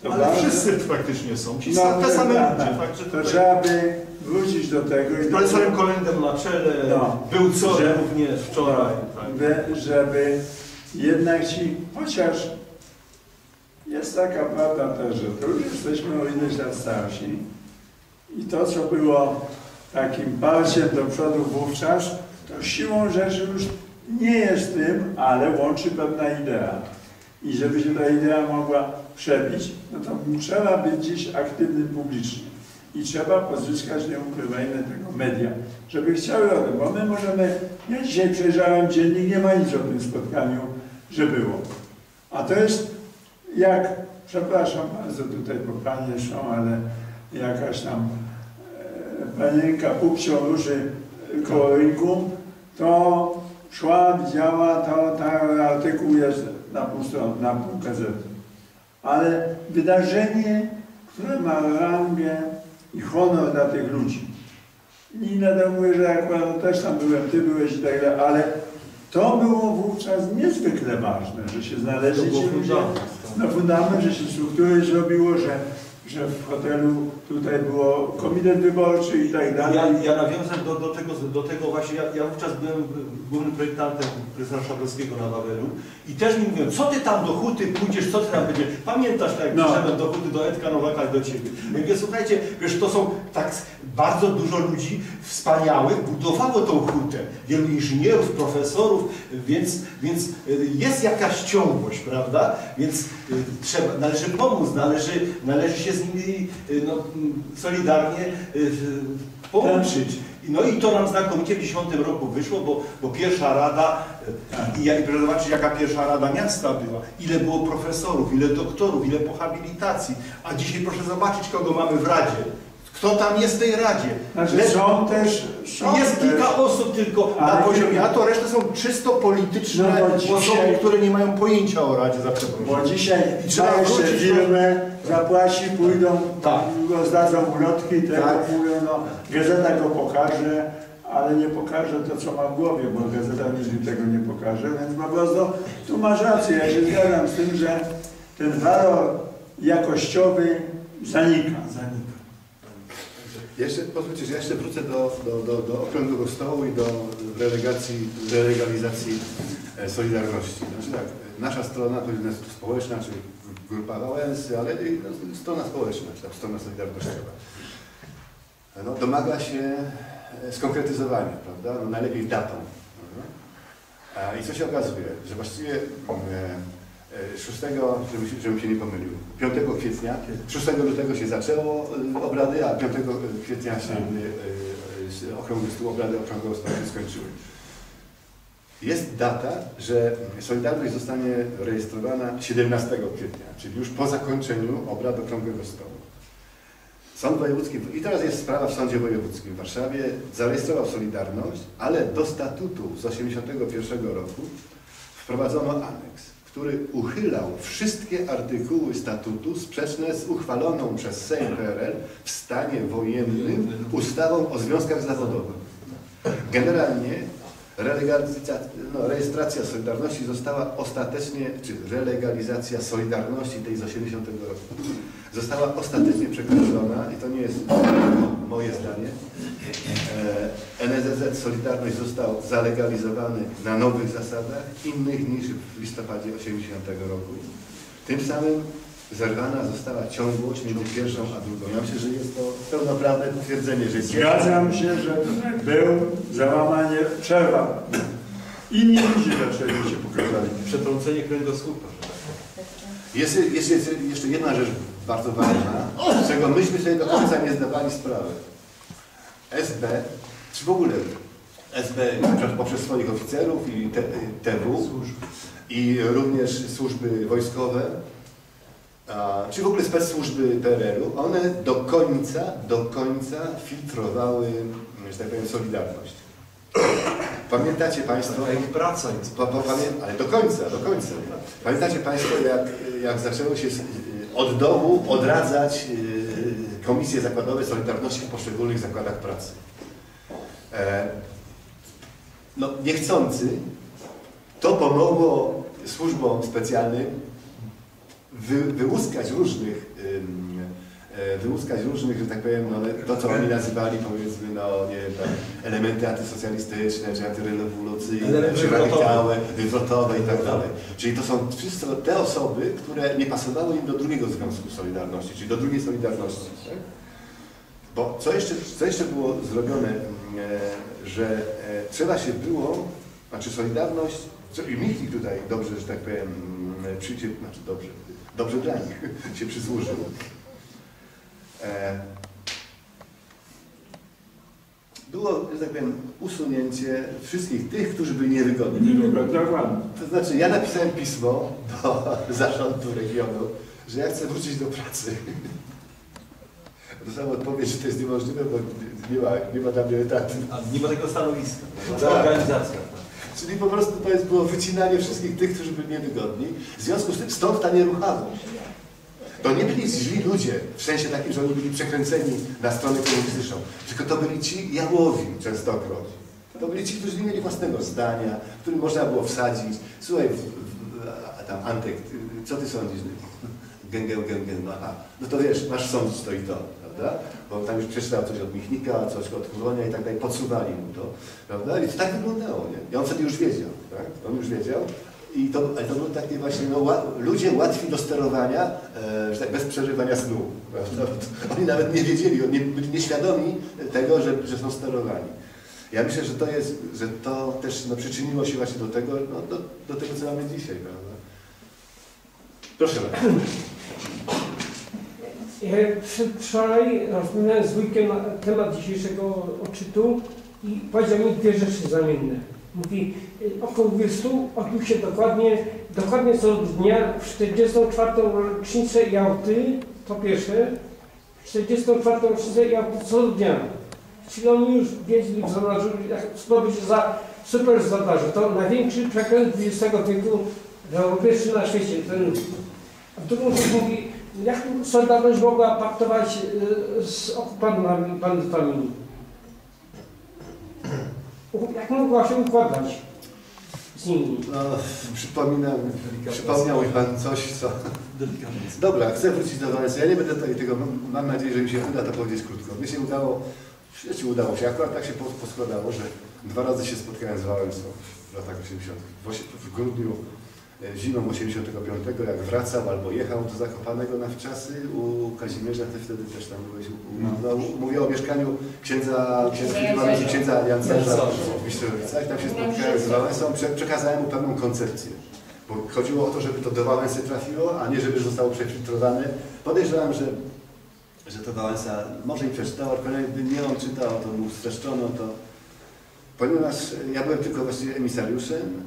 to Ale wszyscy praktycznie są, ci No, są te same tak, ludzie, tak. tutaj trzeba by wrócić do tego z profesorem Kolendem na czele, No. był co Że- również wczoraj. Tak. by, żeby jednak ci, chociaż jest taka prawda też, że już jesteśmy o ileś lat starsi i to, co było takim parciem do przodu wówczas, to siłą rzeczy już nie jest tym, ale łączy pewna idea. I żeby się ta idea mogła przebić, no to trzeba być dziś aktywnym publicznie. I trzeba pozyskać, nie ukrywajmy tego, media, żeby chciały o tym, bo my możemy, ja dzisiaj przejrzałem dziennik, nie ma nic o tym spotkaniu, że było. A to jest jak, przepraszam bardzo tutaj, bo panie są, ale jakaś tam e, panienka pupcio róży koło rynku, to szła, widziała, to, ten artykuł jest na pół na pół gazety. Ale wydarzenie, które ma rangę i honor dla tych ludzi. Nie nadal mówię, że akurat też tam byłem, ty byłeś i tak dalej, ale to było wówczas niezwykle ważne, że się znaleźli ci ludzie tak. na fundament, że się struktury zrobiło, że, że w hotelu tutaj było komitet wyborczy i tak dalej. Ja, ja nawiązałem do, do, tego, do tego właśnie, ja, ja wówczas byłem głównym projektantem profesora Szablowskiego na Wawelu i też mi mówią, co ty tam do Huty pójdziesz, co ty tam będziesz, pamiętasz tak jak No. przyszedłem do Huty, do Edka Nowaka i do Ciebie. Ja mówię, słuchajcie, wiesz, to są tak bardzo dużo ludzi wspaniałych, budowało tą Hutę, wielu inżynierów, profesorów, więc, więc y, jest jakaś ciągłość, prawda? Więc y, trzeba, należy pomóc, należy, należy się z nimi y, no, mm, solidarnie połączyć. I No i to nam znakomicie w 10 roku wyszło, bo, bo pierwsza rada, i i proszę zobaczyć jaka pierwsza rada miasta była, ile było profesorów, ile doktorów, ile po habilitacji, a dzisiaj proszę zobaczyć kogo mamy w Radzie. Kto tam jest w tej Radzie? Znaczy Le- są też, są jest też, kilka osób tylko na poziomie, a to reszta są czysto polityczne No bo osoby, dzisiaj- które nie mają pojęcia o Radzie za przeproszeniem. bo dzisiaj trzeba jeszcze firmę, zapłaci, pójdą, Tak. rozdadzą ulotki, tego Tak. mówią, no gazeta go pokaże, ale nie pokaże to, co ma w głowie, bo gazeta nigdy tego nie pokaże, więc po prostu tu masz rację, ja się zgadzam z tym, że ten walor jakościowy zanika. Zanika. Jeszcze, pozwólcie, że ja jeszcze wrócę do, do, do, do okrągłego stołu i do relegacji, delegalizacji e, Solidarności. Znaczy tak, nasza strona, powiedzmy społeczna, czy grupa Wałęsy, ale i no, strona społeczna, czy tam strona solidarnościowa, no, domaga się e, skonkretyzowania, prawda? No, najlepiej datą. I co się okazuje, że właściwie e, 6, żeby się, żebym się nie pomylił, 5 kwietnia, 6 lutego się zaczęło e, obrady, a 5 kwietnia się e, e, okrągły stół, obrady okrągłego stołu się skończyły. Jest data, że Solidarność zostanie rejestrowana 17 kwietnia, czyli już po zakończeniu obrad okrągłego stołu. Sąd Wojewódzki, i teraz jest sprawa w Sądzie Wojewódzkim w Warszawie, zarejestrował Solidarność, ale do statutu z 1981 roku wprowadzono aneks, który uchylał wszystkie artykuły statutu sprzeczne z uchwaloną przez Sejm PRL w stanie wojennym ustawą o związkach zawodowych. Generalnie relegalizacja, no, rejestracja Solidarności została ostatecznie, czy relegalizacja Solidarności tej z 80 roku, została ostatecznie przekręcona i to nie jest moje zdanie. E, NSZZ Solidarność został zalegalizowany na nowych zasadach, innych niż w listopadzie 80 roku. Tym samym zerwana została ciągłość między pierwszą a drugą. Ja myślę, że jest to pełnoprawne potwierdzenie, że Zgadzam się, że był załamanie, przerwa. Inni ludzie zaczęli się pokazali. Przetrącenie kręgosłupa. Jest, jest, jest jeszcze jedna rzecz bardzo ważna, z czego myśmy sobie do końca nie zdawali sprawy. SB, czy w ogóle SB poprzez swoich oficerów i TW i również służby wojskowe, a, czy w ogóle spецsłużby PRL-u, one do końca, do końca filtrowały, że tak powiem, Solidarność. Pamiętacie Państwo, ich praca jest. ale do końca, do końca. Pamiętacie Państwo, jak, jak zaczęło się od dołu odradzać y, komisje zakładowe Solidarności w poszczególnych zakładach pracy? E, no, niechcący, to pomogło służbom specjalnym wy, wyłuskać różnych, e, wyłuskać różnych, że tak powiem, no, to co oni nazywali powiedzmy, no nie wiem, tam, elementy antysocjalistyczne, czy antyrewolucyjne, czy radykałe, wywrotowe i tak dalej. Czyli to są wszystko te osoby, które nie pasowały im do drugiego Związku Solidarności, czyli do drugiej Solidarności. Tak? Bo co jeszcze, co jeszcze było zrobione, mm, e, że e, trzeba się było, znaczy Solidarność, co- i Michnik tutaj dobrze, że tak powiem, mm, przyjdzie, znaczy dobrze, dobrze dla nich się przysłużył. E, Było, że tak powiem, usunięcie wszystkich tych, którzy byli niewygodni. Dokładnie. To znaczy, ja napisałem pismo do zarządu regionu, że ja chcę wrócić do pracy. Dostałem odpowiedź, że to jest niemożliwe, bo nie ma, nie ma dla mnie etatu. A nie ma tego stanowiska. Tak. To organizacja. Czyli po prostu to jest było wycinanie wszystkich tych, którzy byli niewygodni. W związku z tym stąd ta nieruchamość. To nie byli źli ludzie, w sensie takim, że oni byli przekręceni na stronę komunistyczną, tylko to byli ci jałowi częstokroć. To byli ci, którzy nie mieli własnego zdania, którym można było wsadzić. Słuchaj, w, w, a tam Antek, co ty sądzisz? Gęgę, gęgę, aha. No to wiesz, masz sądzić to i to, prawda? Bo tam już przeczytał coś od Michnika, coś od Kuronia i tak dalej, podsuwali mu to, prawda? I to tak wyglądało, nie? I on wtedy już wiedział, tak? On już wiedział. I to, to było takie właśnie, no, ludzie łatwi do sterowania, e, tak, bez przerywania snu. Prawda? Oni nawet nie wiedzieli, oni byli nieświadomi tego, że, że są sterowani. Ja myślę, że to jest, że to też no, przyczyniło się właśnie do tego, no, do, do tego, co mamy dzisiaj, prawda? Proszę bardzo. Ja przedwczoraj rozmawiałem z wujkiem na temat dzisiejszego odczytu i powiedział mi dwie rzeczy zamienne. Mówi, y, około 20 odbył się dokładnie, dokładnie co dnia w 44. rocznicę Jałty, to pierwsze, w 44. rocznicę Jałty co dnia. Czyli oni już wiedzieli w zanadrzu, jak to będzie za super zadarzy. To największy przekręt XX wieku w Europie czy na świecie. Ten, a drugą rzecz mówi, jak Solidarność mogła paktować y, z okupantami, bandytami? Jak mogła się układać z nimi? No, przypominam, przypomniał mi Pan coś, co... Dobra, chcę wrócić do Wałęsy. Ja nie będę tutaj tego, mam nadzieję, że mi się uda to powiedzieć krótko. Mi się udało, czy udało się, akurat tak się po- poskładało, że dwa razy się spotkałem z Wałęsą w latach 80. W, osie- w grudniu, zimą 85, jak wracał albo jechał do Zakopanego na wczasy u Kazimierza, ty wtedy też tam byłeś. No, mówię o mieszkaniu księdza, księdza, księdza, księdza Jancerza w Mistrowicach. Tam się spotkałem z Wałęsą, prze, przekazałem mu pewną koncepcję. Bo chodziło o to, żeby to do Wałęsy trafiło, a nie żeby zostało przefiltrowane. Podejrzewam, że, że to Wałęsa może i przeczytał, ale gdyby nie on czytał, to mu streszczono to. Ponieważ ja byłem tylko właściwie emisariuszem,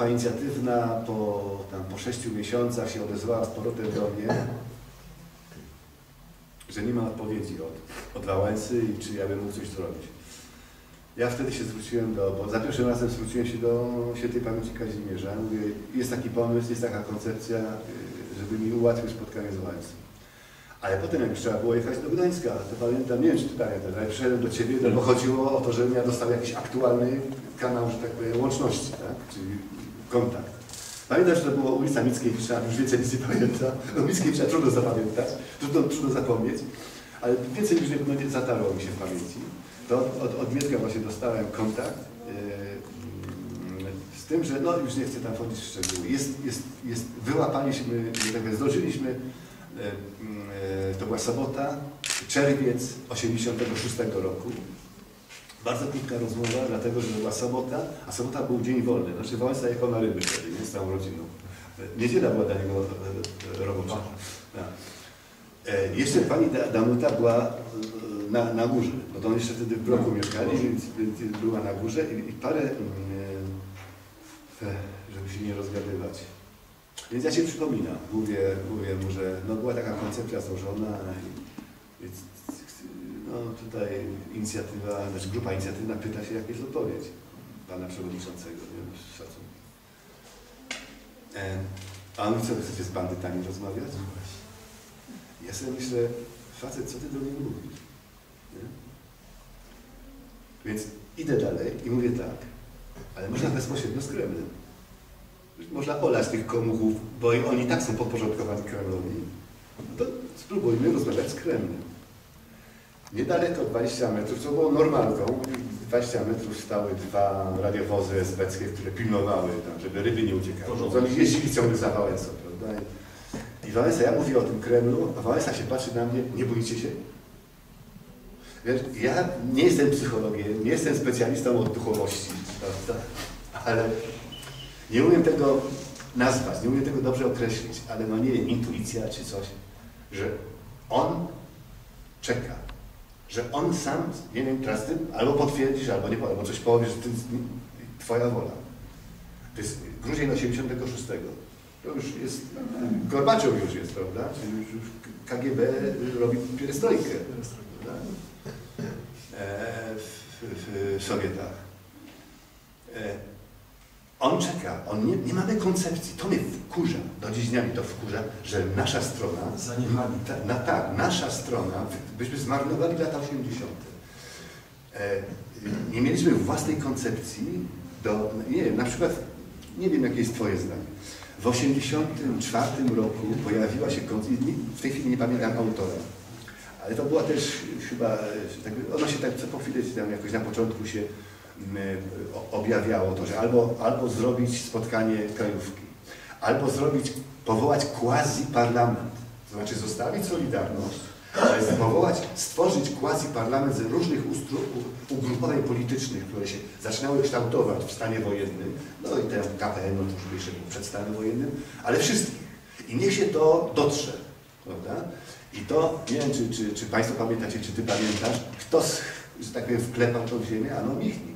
grupa inicjatywna po, tam, po sześciu miesiącach się odezwała z powrotem do mnie, że nie ma odpowiedzi od, od Wałęsy i czy ja bym mógł coś zrobić. Ja wtedy się zwróciłem do, bo za pierwszym razem zwróciłem się do świętej pamięci Kazimierza. Mówię, jest taki pomysł, jest taka koncepcja, y, żeby mi ułatwił spotkanie z Wałęsą. Ale potem, jak trzeba było jechać do Gdańska, to pamiętam, nie wiem, czy ty pamiętasz, ale przyszedłem do Ciebie, bo chodziło o to, żebym ja dostał jakiś aktualny kanał, że tak powiem, łączności, tak? czyli kontakt. Pamiętam, że to było ulica Mickiewicza, już więcej nic nie pamiętam. No Mickiewicza trudno zapamiętać, trudno, trudno zapomnieć, ale więcej już nie, zatarło mi się w pamięci. To od, od Mietka właśnie dostałem kontakt yy, z tym, że no już nie chcę tam wchodzić w szczegóły. Jest, jest, jest, wyłapaliśmy, tak zdążyliśmy, yy, yy, to była sobota, czerwiec 86 roku. Bardzo krótka rozmowa, dlatego że była sobota, a sobota był dzień wolny. Znaczy Wałęsa jechał na ryby wtedy, nie z całą rodziną. Niedziela była dla niego e, e, robocza. Tak. E, Jeszcze pani Da- Danuta była e, na, na górze, bo to oni jeszcze wtedy w bloku mieszkali, więc, więc była na górze i, i parę, mm, Ech, żeby się nie rozgadywać. Więc ja się przypominam, mówię, mówię mu, że no była taka koncepcja złożona i no tutaj inicjatywa, znaczy grupa inicjatywna pyta się, jaka jest odpowiedź pana przewodniczącego, nie z szacunkiem. E, a on chce, chcecie z bandytami rozmawiać? Ja sobie myślę, facet, co ty do mnie mówisz? Nie? Więc idę dalej i mówię tak, ale można bezpośrednio z Kremlem. Można olać tych komuchów, bo oni tak są podporządkowani Kremlowi. No to spróbujmy rozmawiać z Kremlem. Niedaleko 20 metrów, co było normalką, 20 metrów stały dwa radiowozy esbeckie, które pilnowały tam, żeby ryby nie uciekały. Oni jeździli ciągle za Wałęsą, prawda? I Wałęsa, ja mówię o tym Kremlu, a Wałęsa się patrzy na mnie, nie boicie się? Wiesz, ja nie jestem psychologiem, nie jestem specjalistą od duchowości, prawda? Ale nie umiem tego nazwać, nie umiem tego dobrze określić, ale no nie wiem, intuicja czy coś, że on czeka, że on sam, nie wiem, teraz ty albo potwierdzisz, albo nie, albo coś powiesz, że to jest twoja wola. To jest grudzień 86. To już jest, Gorbaczow już jest, prawda? Już, już KGB robi pierestrojkę, prawda? E, w, w Sowietach. E, on czeka, on nie, nie mamy koncepcji. To mnie wkurza, do dziś dnia mi to wkurza, że nasza strona, Zaniechali. ta, na, tak, nasza strona, byśmy zmarnowali lata 80. E, nie mieliśmy własnej koncepcji do, nie wiem, na przykład, nie wiem jakie jest Twoje zdanie. W 84 roku pojawiła się, kon- w tej chwili nie pamiętam autora, ale to była też chyba, tak, ono się tak co po chwili tam jakoś na początku się objawiało to, że albo, albo zrobić spotkanie krajówki, albo zrobić, powołać quasi-parlament, to znaczy zostawić Solidarność, powołać, stworzyć quasi-parlament z różnych ugrupowań politycznych, które się zaczynały kształtować w stanie wojennym, no i ten KPN, no to już jeszcze był przed stanem wojennym, ale wszystkich. I niech się to dotrze, prawda? I to, nie wiem, czy, czy, czy Państwo pamiętacie, czy Ty pamiętasz, kto, że tak powiem, wklepał tą ziemię? Ano Michnik.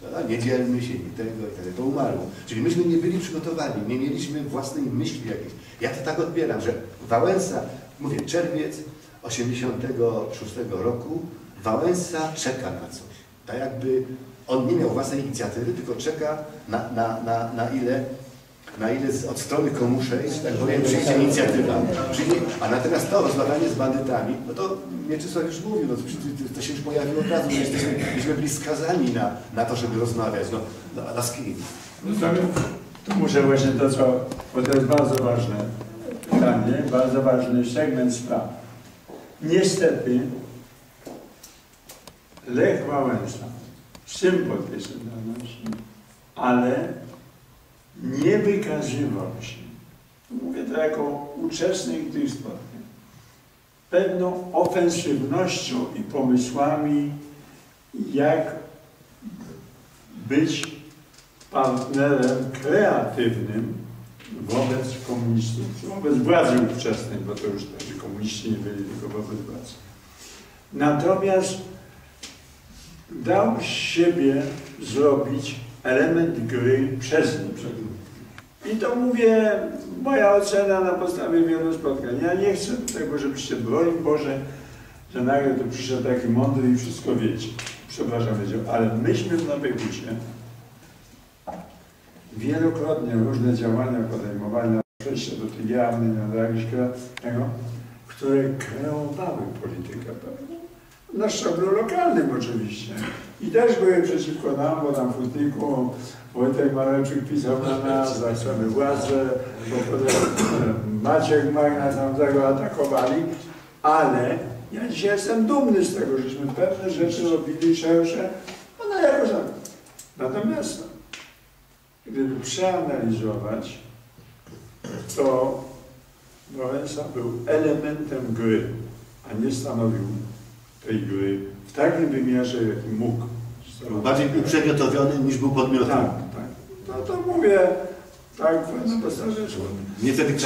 Prawda? Nie dzielmy się, nie tego i tego. To umarło. Czyli myśmy nie byli przygotowani, nie mieliśmy własnej myśli jakiejś. Ja to tak odbieram, że Wałęsa, mówię, czerwiec 86 roku, Wałęsa czeka na coś. Tak jakby on nie miał własnej inicjatywy, tylko czeka na, na, na, na ile na ile z, od strony komuszej, tak powiem, przyjdzie inicjatywa. Czyli, a natomiast to rozmawianie z bandytami, no to Mieczysław już mówił, no to, to się już pojawiło od razu, jesteśmy, myśmy byli skazani na, na to, żeby rozmawiać. No, no a z kim? No to muszę właśnie to, co, bo to jest bardzo ważne pytanie, bardzo ważny segment spraw. Niestety Lech Wałęsa symbol tej Solidarności, ale nie wykazywał się, mówię to jako uczestnik tych spotkań, pewną ofensywnością i pomysłami, jak być partnerem kreatywnym wobec komunistów, wobec władzy ówczesnej, bo to już że komuniści nie byli tylko wobec władzy. Natomiast dał z siebie zrobić element gry przez nich. I to mówię, moja ocena na podstawie wielu spotkań. Ja nie chcę tego, żebyście, broń Boże, że nagle tu przyszedł taki mądry i wszystko wiecie. Przepraszam, wiedział, ale myśmy w Nowej Hucie wielokrotnie różne działania podejmowali na przejście do tych jawnych, do jakichś tego, które kreowały politykę. Na szczeblu lokalnym oczywiście. I też były przeciwko nam, bo tam w Wojtek Mareczuk pisał na nas, za chcemy władzę, bo potem e, Maciek Magna tam tego atakowali, ale ja dzisiaj jestem dumny z tego, żeśmy pewne rzeczy robili szersze, one jakoś tam. Natomiast gdyby przeanalizować, to Wałęsa był elementem gry, a nie stanowił tej gry w takim wymiarze, jaki mógł. Był bardziej uprzedmiotowiony niż był Tak, podmiotowy. tak. No to mówię, tak, na podstawie Nie wtedy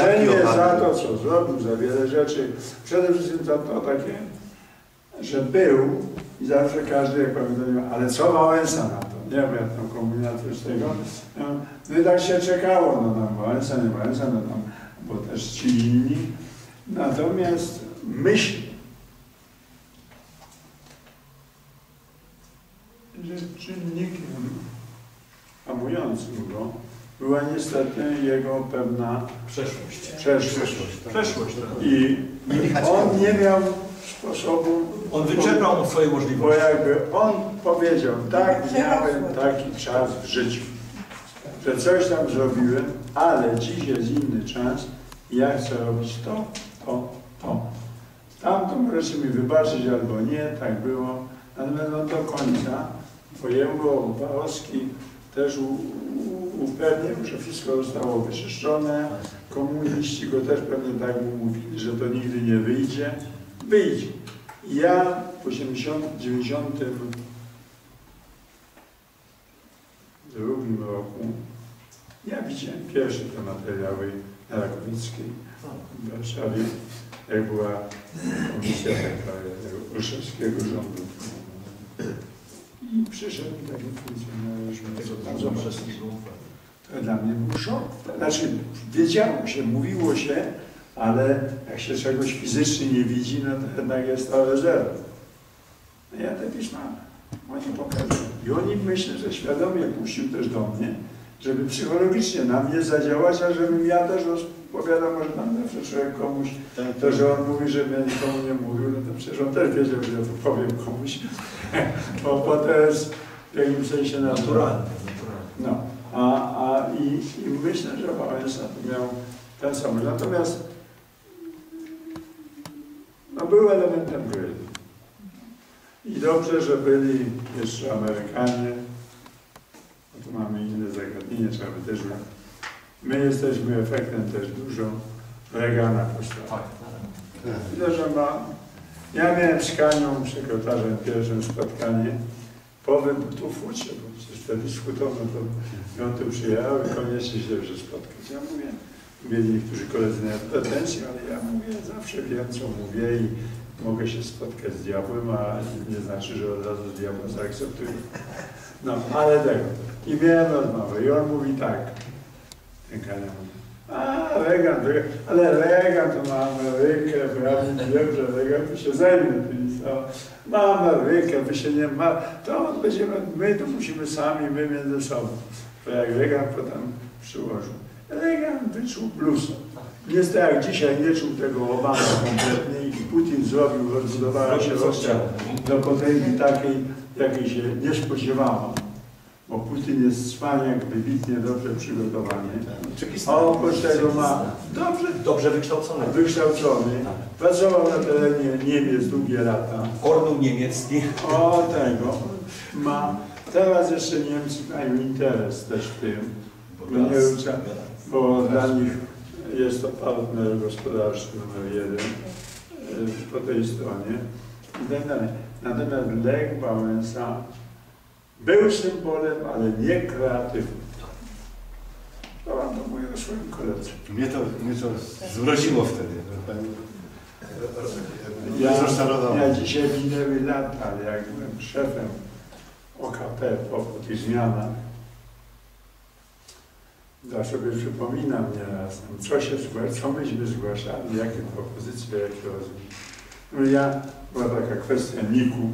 za to, co zrobił, za wiele rzeczy. Przede wszystkim za to takie, że był i zawsze każdy, jak pamiętam, ale co Wałęsa na to? nie wiem jak tam kombinat z tego. No, no i tak się czekało, no tam Wałęsa, nie Wałęsa, no tam, bo też ci inni. Natomiast myśl, czynnikiem hamującym go była niestety jego pewna Przeszłość. przeszłość. Przeszłość. tak. I on nie miał sposobu, On wyczerpał swoje bo możliwości. jakby on powiedział, tak, miałem taki czas w życiu, że coś tam zrobiłem, ale dziś jest inny czas i ja chcę robić to, to, to. Tamto możecie mi wybaczyć albo nie, tak było, natomiast no do końca, bo jemu Bałowski też u, u, upewnił, że wszystko zostało wyczyszczone, komuniści go też pewnie tak mówili, że to nigdy nie wyjdzie, wyjdzie. Ja w 80, 90 drugim roku ja widziałem pierwsze te materiały na Rakowickiej w Warszawie, jak była komisja taka Olszewskiego rządu. I przyszedł taki funkcjonariusz, zobacz, to dla mnie był szok. Znaczy, wiedziało się, mówiło się, ale jak się czegoś fizycznie nie widzi, no to jednak jest to rezerwa. No ja te pisma oni pokazują. I oni myślę, że świadomie puścił też do mnie, żeby psychologicznie na mnie zadziałać, a żebym ja też odpowiadał, może tam zawsze człowiek komuś, to, że on mówi, żeby nikomu nie mówił, no to przecież on też wiedział, że ja to powiem komuś, bo, bo to jest w jakimś sensie naturalne. No, a, a i, i myślę, że Wałęsa miał ten sam. Natomiast no, był elementem gry. I dobrze, że byli jeszcze Amerykanie. No tu mamy inne zagadnienie, trzeba by też My jesteśmy efektem też dużo Reagana postawy. Widzę, że ma. Ja miałem z Kanią, sekretarzem pierwszym spotkanie po wybuchu w Hucie, bo przecież wtedy z Hutowno to ją tu przyjechał i koniecznie się że spotkać. Ja mówię, mieli niektórzy koledzy na pretensje, ale ja mówię, zawsze wiem, co mówię i mogę się spotkać z diabłem, a nie znaczy, że od razu z diabłem zaakceptuję. No, ale tego. I miałem rozmowę i on mówi tak, a Reagan, ale Reagan to ma Amerykę, ja wiem, że Reagan to się zajmie co ma Amerykę, wy się nie ma, to będziemy, my to musimy sami, my między sobą. To jak Reagan potem przyłożył. Reagan wyczuł plusa. Niestety jak dzisiaj nie czuł tego Obama kompletnie i Putin zrobił, rozbudowała się Rosja do potęgi takiej, jakiej się nie spodziewano. Bo Putin jest cwaniak, wybitnie dobrze przygotowany. A oprócz tego ma dobrze Dobrze wykształcony. wykształcony, pracował na terenie Niemiec długie lata. Ornum niemiecki. O tego ma. Teraz jeszcze Niemcy mają interes też w tym, bo, nie bo dla nich jest to partner gospodarczy numer jeden y, po tej stronie i tak dalej. Natomiast Lech Wałęsa był symbolem, ale nie kreatywnym. To wam to mówię o swoim koledze. Mnie to, mnie to zmroziło wtedy. Ja, ja, dzisiaj minęły lata, ale jak byłem szefem OKP po, po tych zmianach, ja sobie przypominam nieraz, co się zgła- co myśmy zgłaszali, jakie propozycje, jakie rozwiązania. No ja, była taka kwestia NIK-u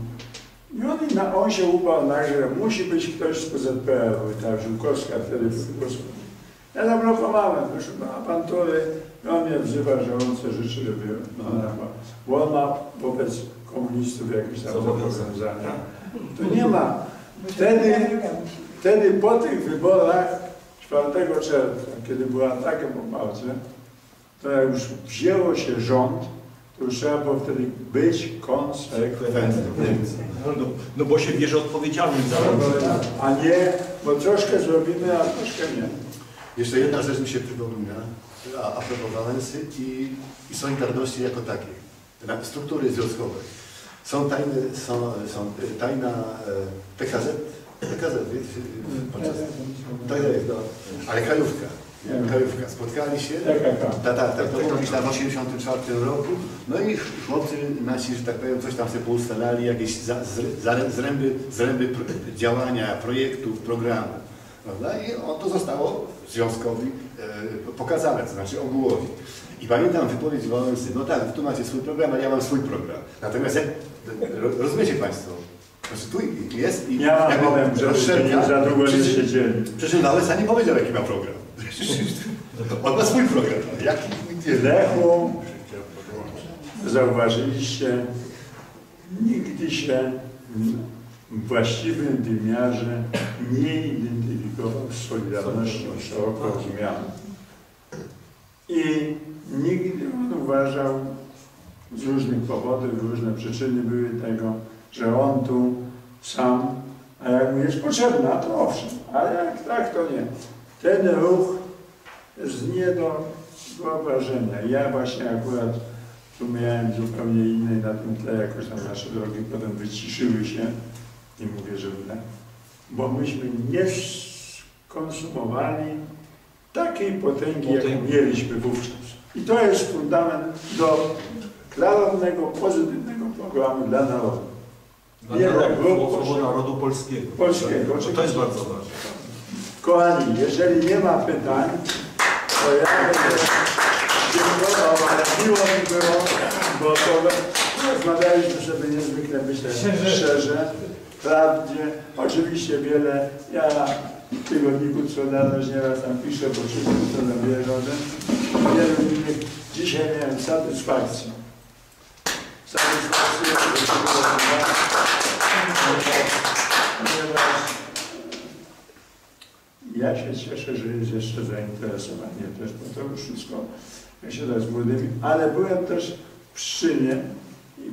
i on, on się upał na, że musi być ktoś z PZPR-u i ta Żółkowska wtedy wygłosowała. Ja zablokowałem, wyszły na awantury, i on mnie wzywa, że on życzy, żeby ona była. Bo on ma wobec komunistów jakieś tam Zobowiązania. To nie ma. Wtedy, wtedy po tych wyborach 4 czerwca, kiedy była taka poparcie, to jak już wzięło się rząd, już trzeba było wtedy być konsekwentnym. No, no, no bo się bierze odpowiedzialność za to. A nie, bo troszkę zrobimy, a troszkę nie. Jeszcze jedna rzecz mi się przypomina, a, a propos Wałęsy i, i Solidarności jako takiej, struktury związkowe. Są tajne, są, są tajna e, PKZ, PKZ, podczas, tak jest, no, ale krajówka. Krajówka. Spotkali się. TKK. Tak, tak, tak. To było gdzieś tam w 1984 roku. No i chłopcy nasi, że tak powiem, coś tam sobie poustalali, jakieś za, zręby, zręby pro, działania, projektów, programu. Prawda? I on to zostało związkowi e, pokazane, to znaczy ogółowi. I pamiętam wypowiedź Wałęsy, no tak, tu macie swój program, a ja mam swój program. Natomiast jak, ro- rozumiecie Państwo, znaczy tu jest i Ja jakby rozszerza- nie za długo nie przy czym- siedzieli. Przy czym Wałęsa nie powiedział, jaki ma program. On ma swój program. Jaki? Nie wiem. Lechu, zauważyliście, nigdy się w właściwym wymiarze nie identyfikował z Solidarnością szeroko rozumianą. I nigdy on uważał, z różnych powodów, różne przyczyny były tego, że on tu sam, a jak mu jest potrzebna, to owszem, a jak tak, to nie. Ten ruch jest nie do wyobrażenia. Ja właśnie akurat tu miałem zupełnie innej na tym tle, jakoś tam nasze drogi potem wyciszyły się, nie mówię, że źle, bo myśmy nie skonsumowali takiej potęgi, jaką Potęgi. mieliśmy wówczas. I to jest fundament do klarownego, pozytywnego programu dla narodu. Dla narodu, tak, narodu polskiego. Polskiego, To, to jest bardzo ważne. Kochani, jeżeli nie ma pytań, to ja będę dziękował, ale miło mi było, bo to rozmawialiśmy sobie niezwykle, myślę, Szczerze. prawdzie. Oczywiście wiele, ja w tygodniku Solidarność nieraz tam piszę, bo wszyscy to że wielu innych dzisiaj miałem satysfakcję. Satysfakcję, że ponieważ ja się cieszę, że jest jeszcze zainteresowanie też, bo to już wszystko, się da z młodymi, ale byłem też w Pszczynie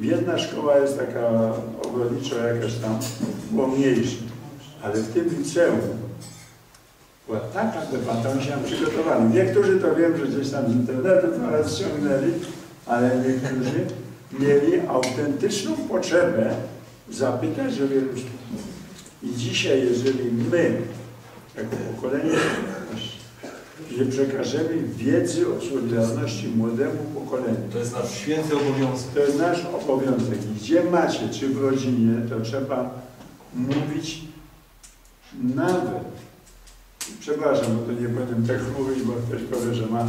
jedna szkoła jest taka ogrodniczo jakaś tam, było mniejsza, ale w tym liceum była taka debata, tam przygotowali. Niektórzy to wiem, że gdzieś tam z internetu teraz ściągnęli, ale niektórzy mieli autentyczną potrzebę zapytać o wielu. I dzisiaj, jeżeli my, jako pokolenie nie przekażemy wiedzy o Solidarności młodemu pokoleniu, To jest nasz święty obowiązek. to jest nasz obowiązek. I Gdzie macie, czy w rodzinie, to trzeba mówić nawet, przepraszam, bo to nie powinienem tak mówić, bo ktoś powie, że ma e,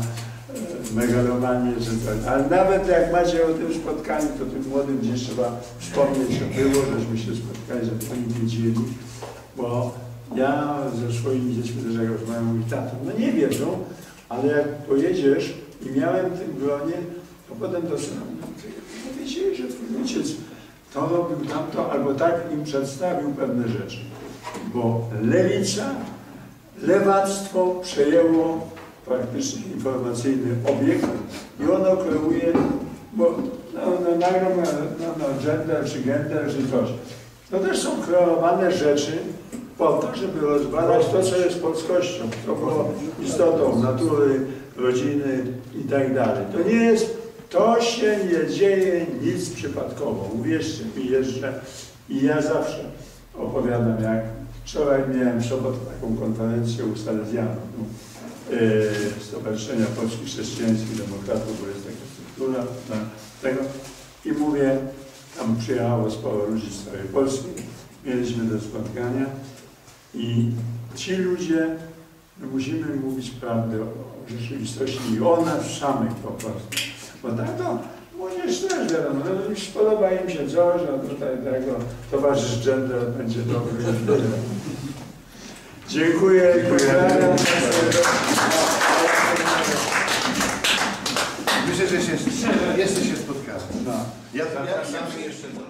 megalomanię, że tak, ale nawet jak macie o tym spotkaniu, to tym młodym gdzieś trzeba wspomnieć, że było, żeśmy się spotkali, że oni wiedzieli, bo ja ze swoimi dziećmi też jak rozmawiam, mówię, tato, no nie wierzą, ale jak pojedziesz i miałem w tym gronie, to potem to sobie, no, wiedzieli, że twój ojciec to robił tamto, albo tak im przedstawił pewne rzeczy. Bo lewica, lewactwo przejęło praktycznie informacyjny obiekt i ono kreuje, bo no, no, nagle no, no, gender czy gender czy coś. To też są kreowane rzeczy po to, żeby rozbadać to, co jest polskością, co było istotą natury, rodziny i tak dalej. To nie jest, to się nie dzieje nic przypadkowo. Uwierzcie mi jeszcze i ja zawsze opowiadam, jak wczoraj miałem w sobotę taką konferencję u Salezjanów, no, yy, Stowarzyszenia Polskich Chrześcijańskich Demokratów, bo jest taka struktura na tego i mówię, tam przyjechało sporo ludzi z całej Polski, mieliśmy te spotkania i ci ludzie, my musimy mówić prawdę o, o rzeczywistości i o nas samych po prostu. Bo tak to młodzież też wiadomo, no, już spodoba im się coś, a tutaj tego towarzysz gender będzie dobry. Dziękuję pozdrawiam. Myślę, że się, jeszcze się spotkamy. No. Ja, ja, ja, ja jeszcze...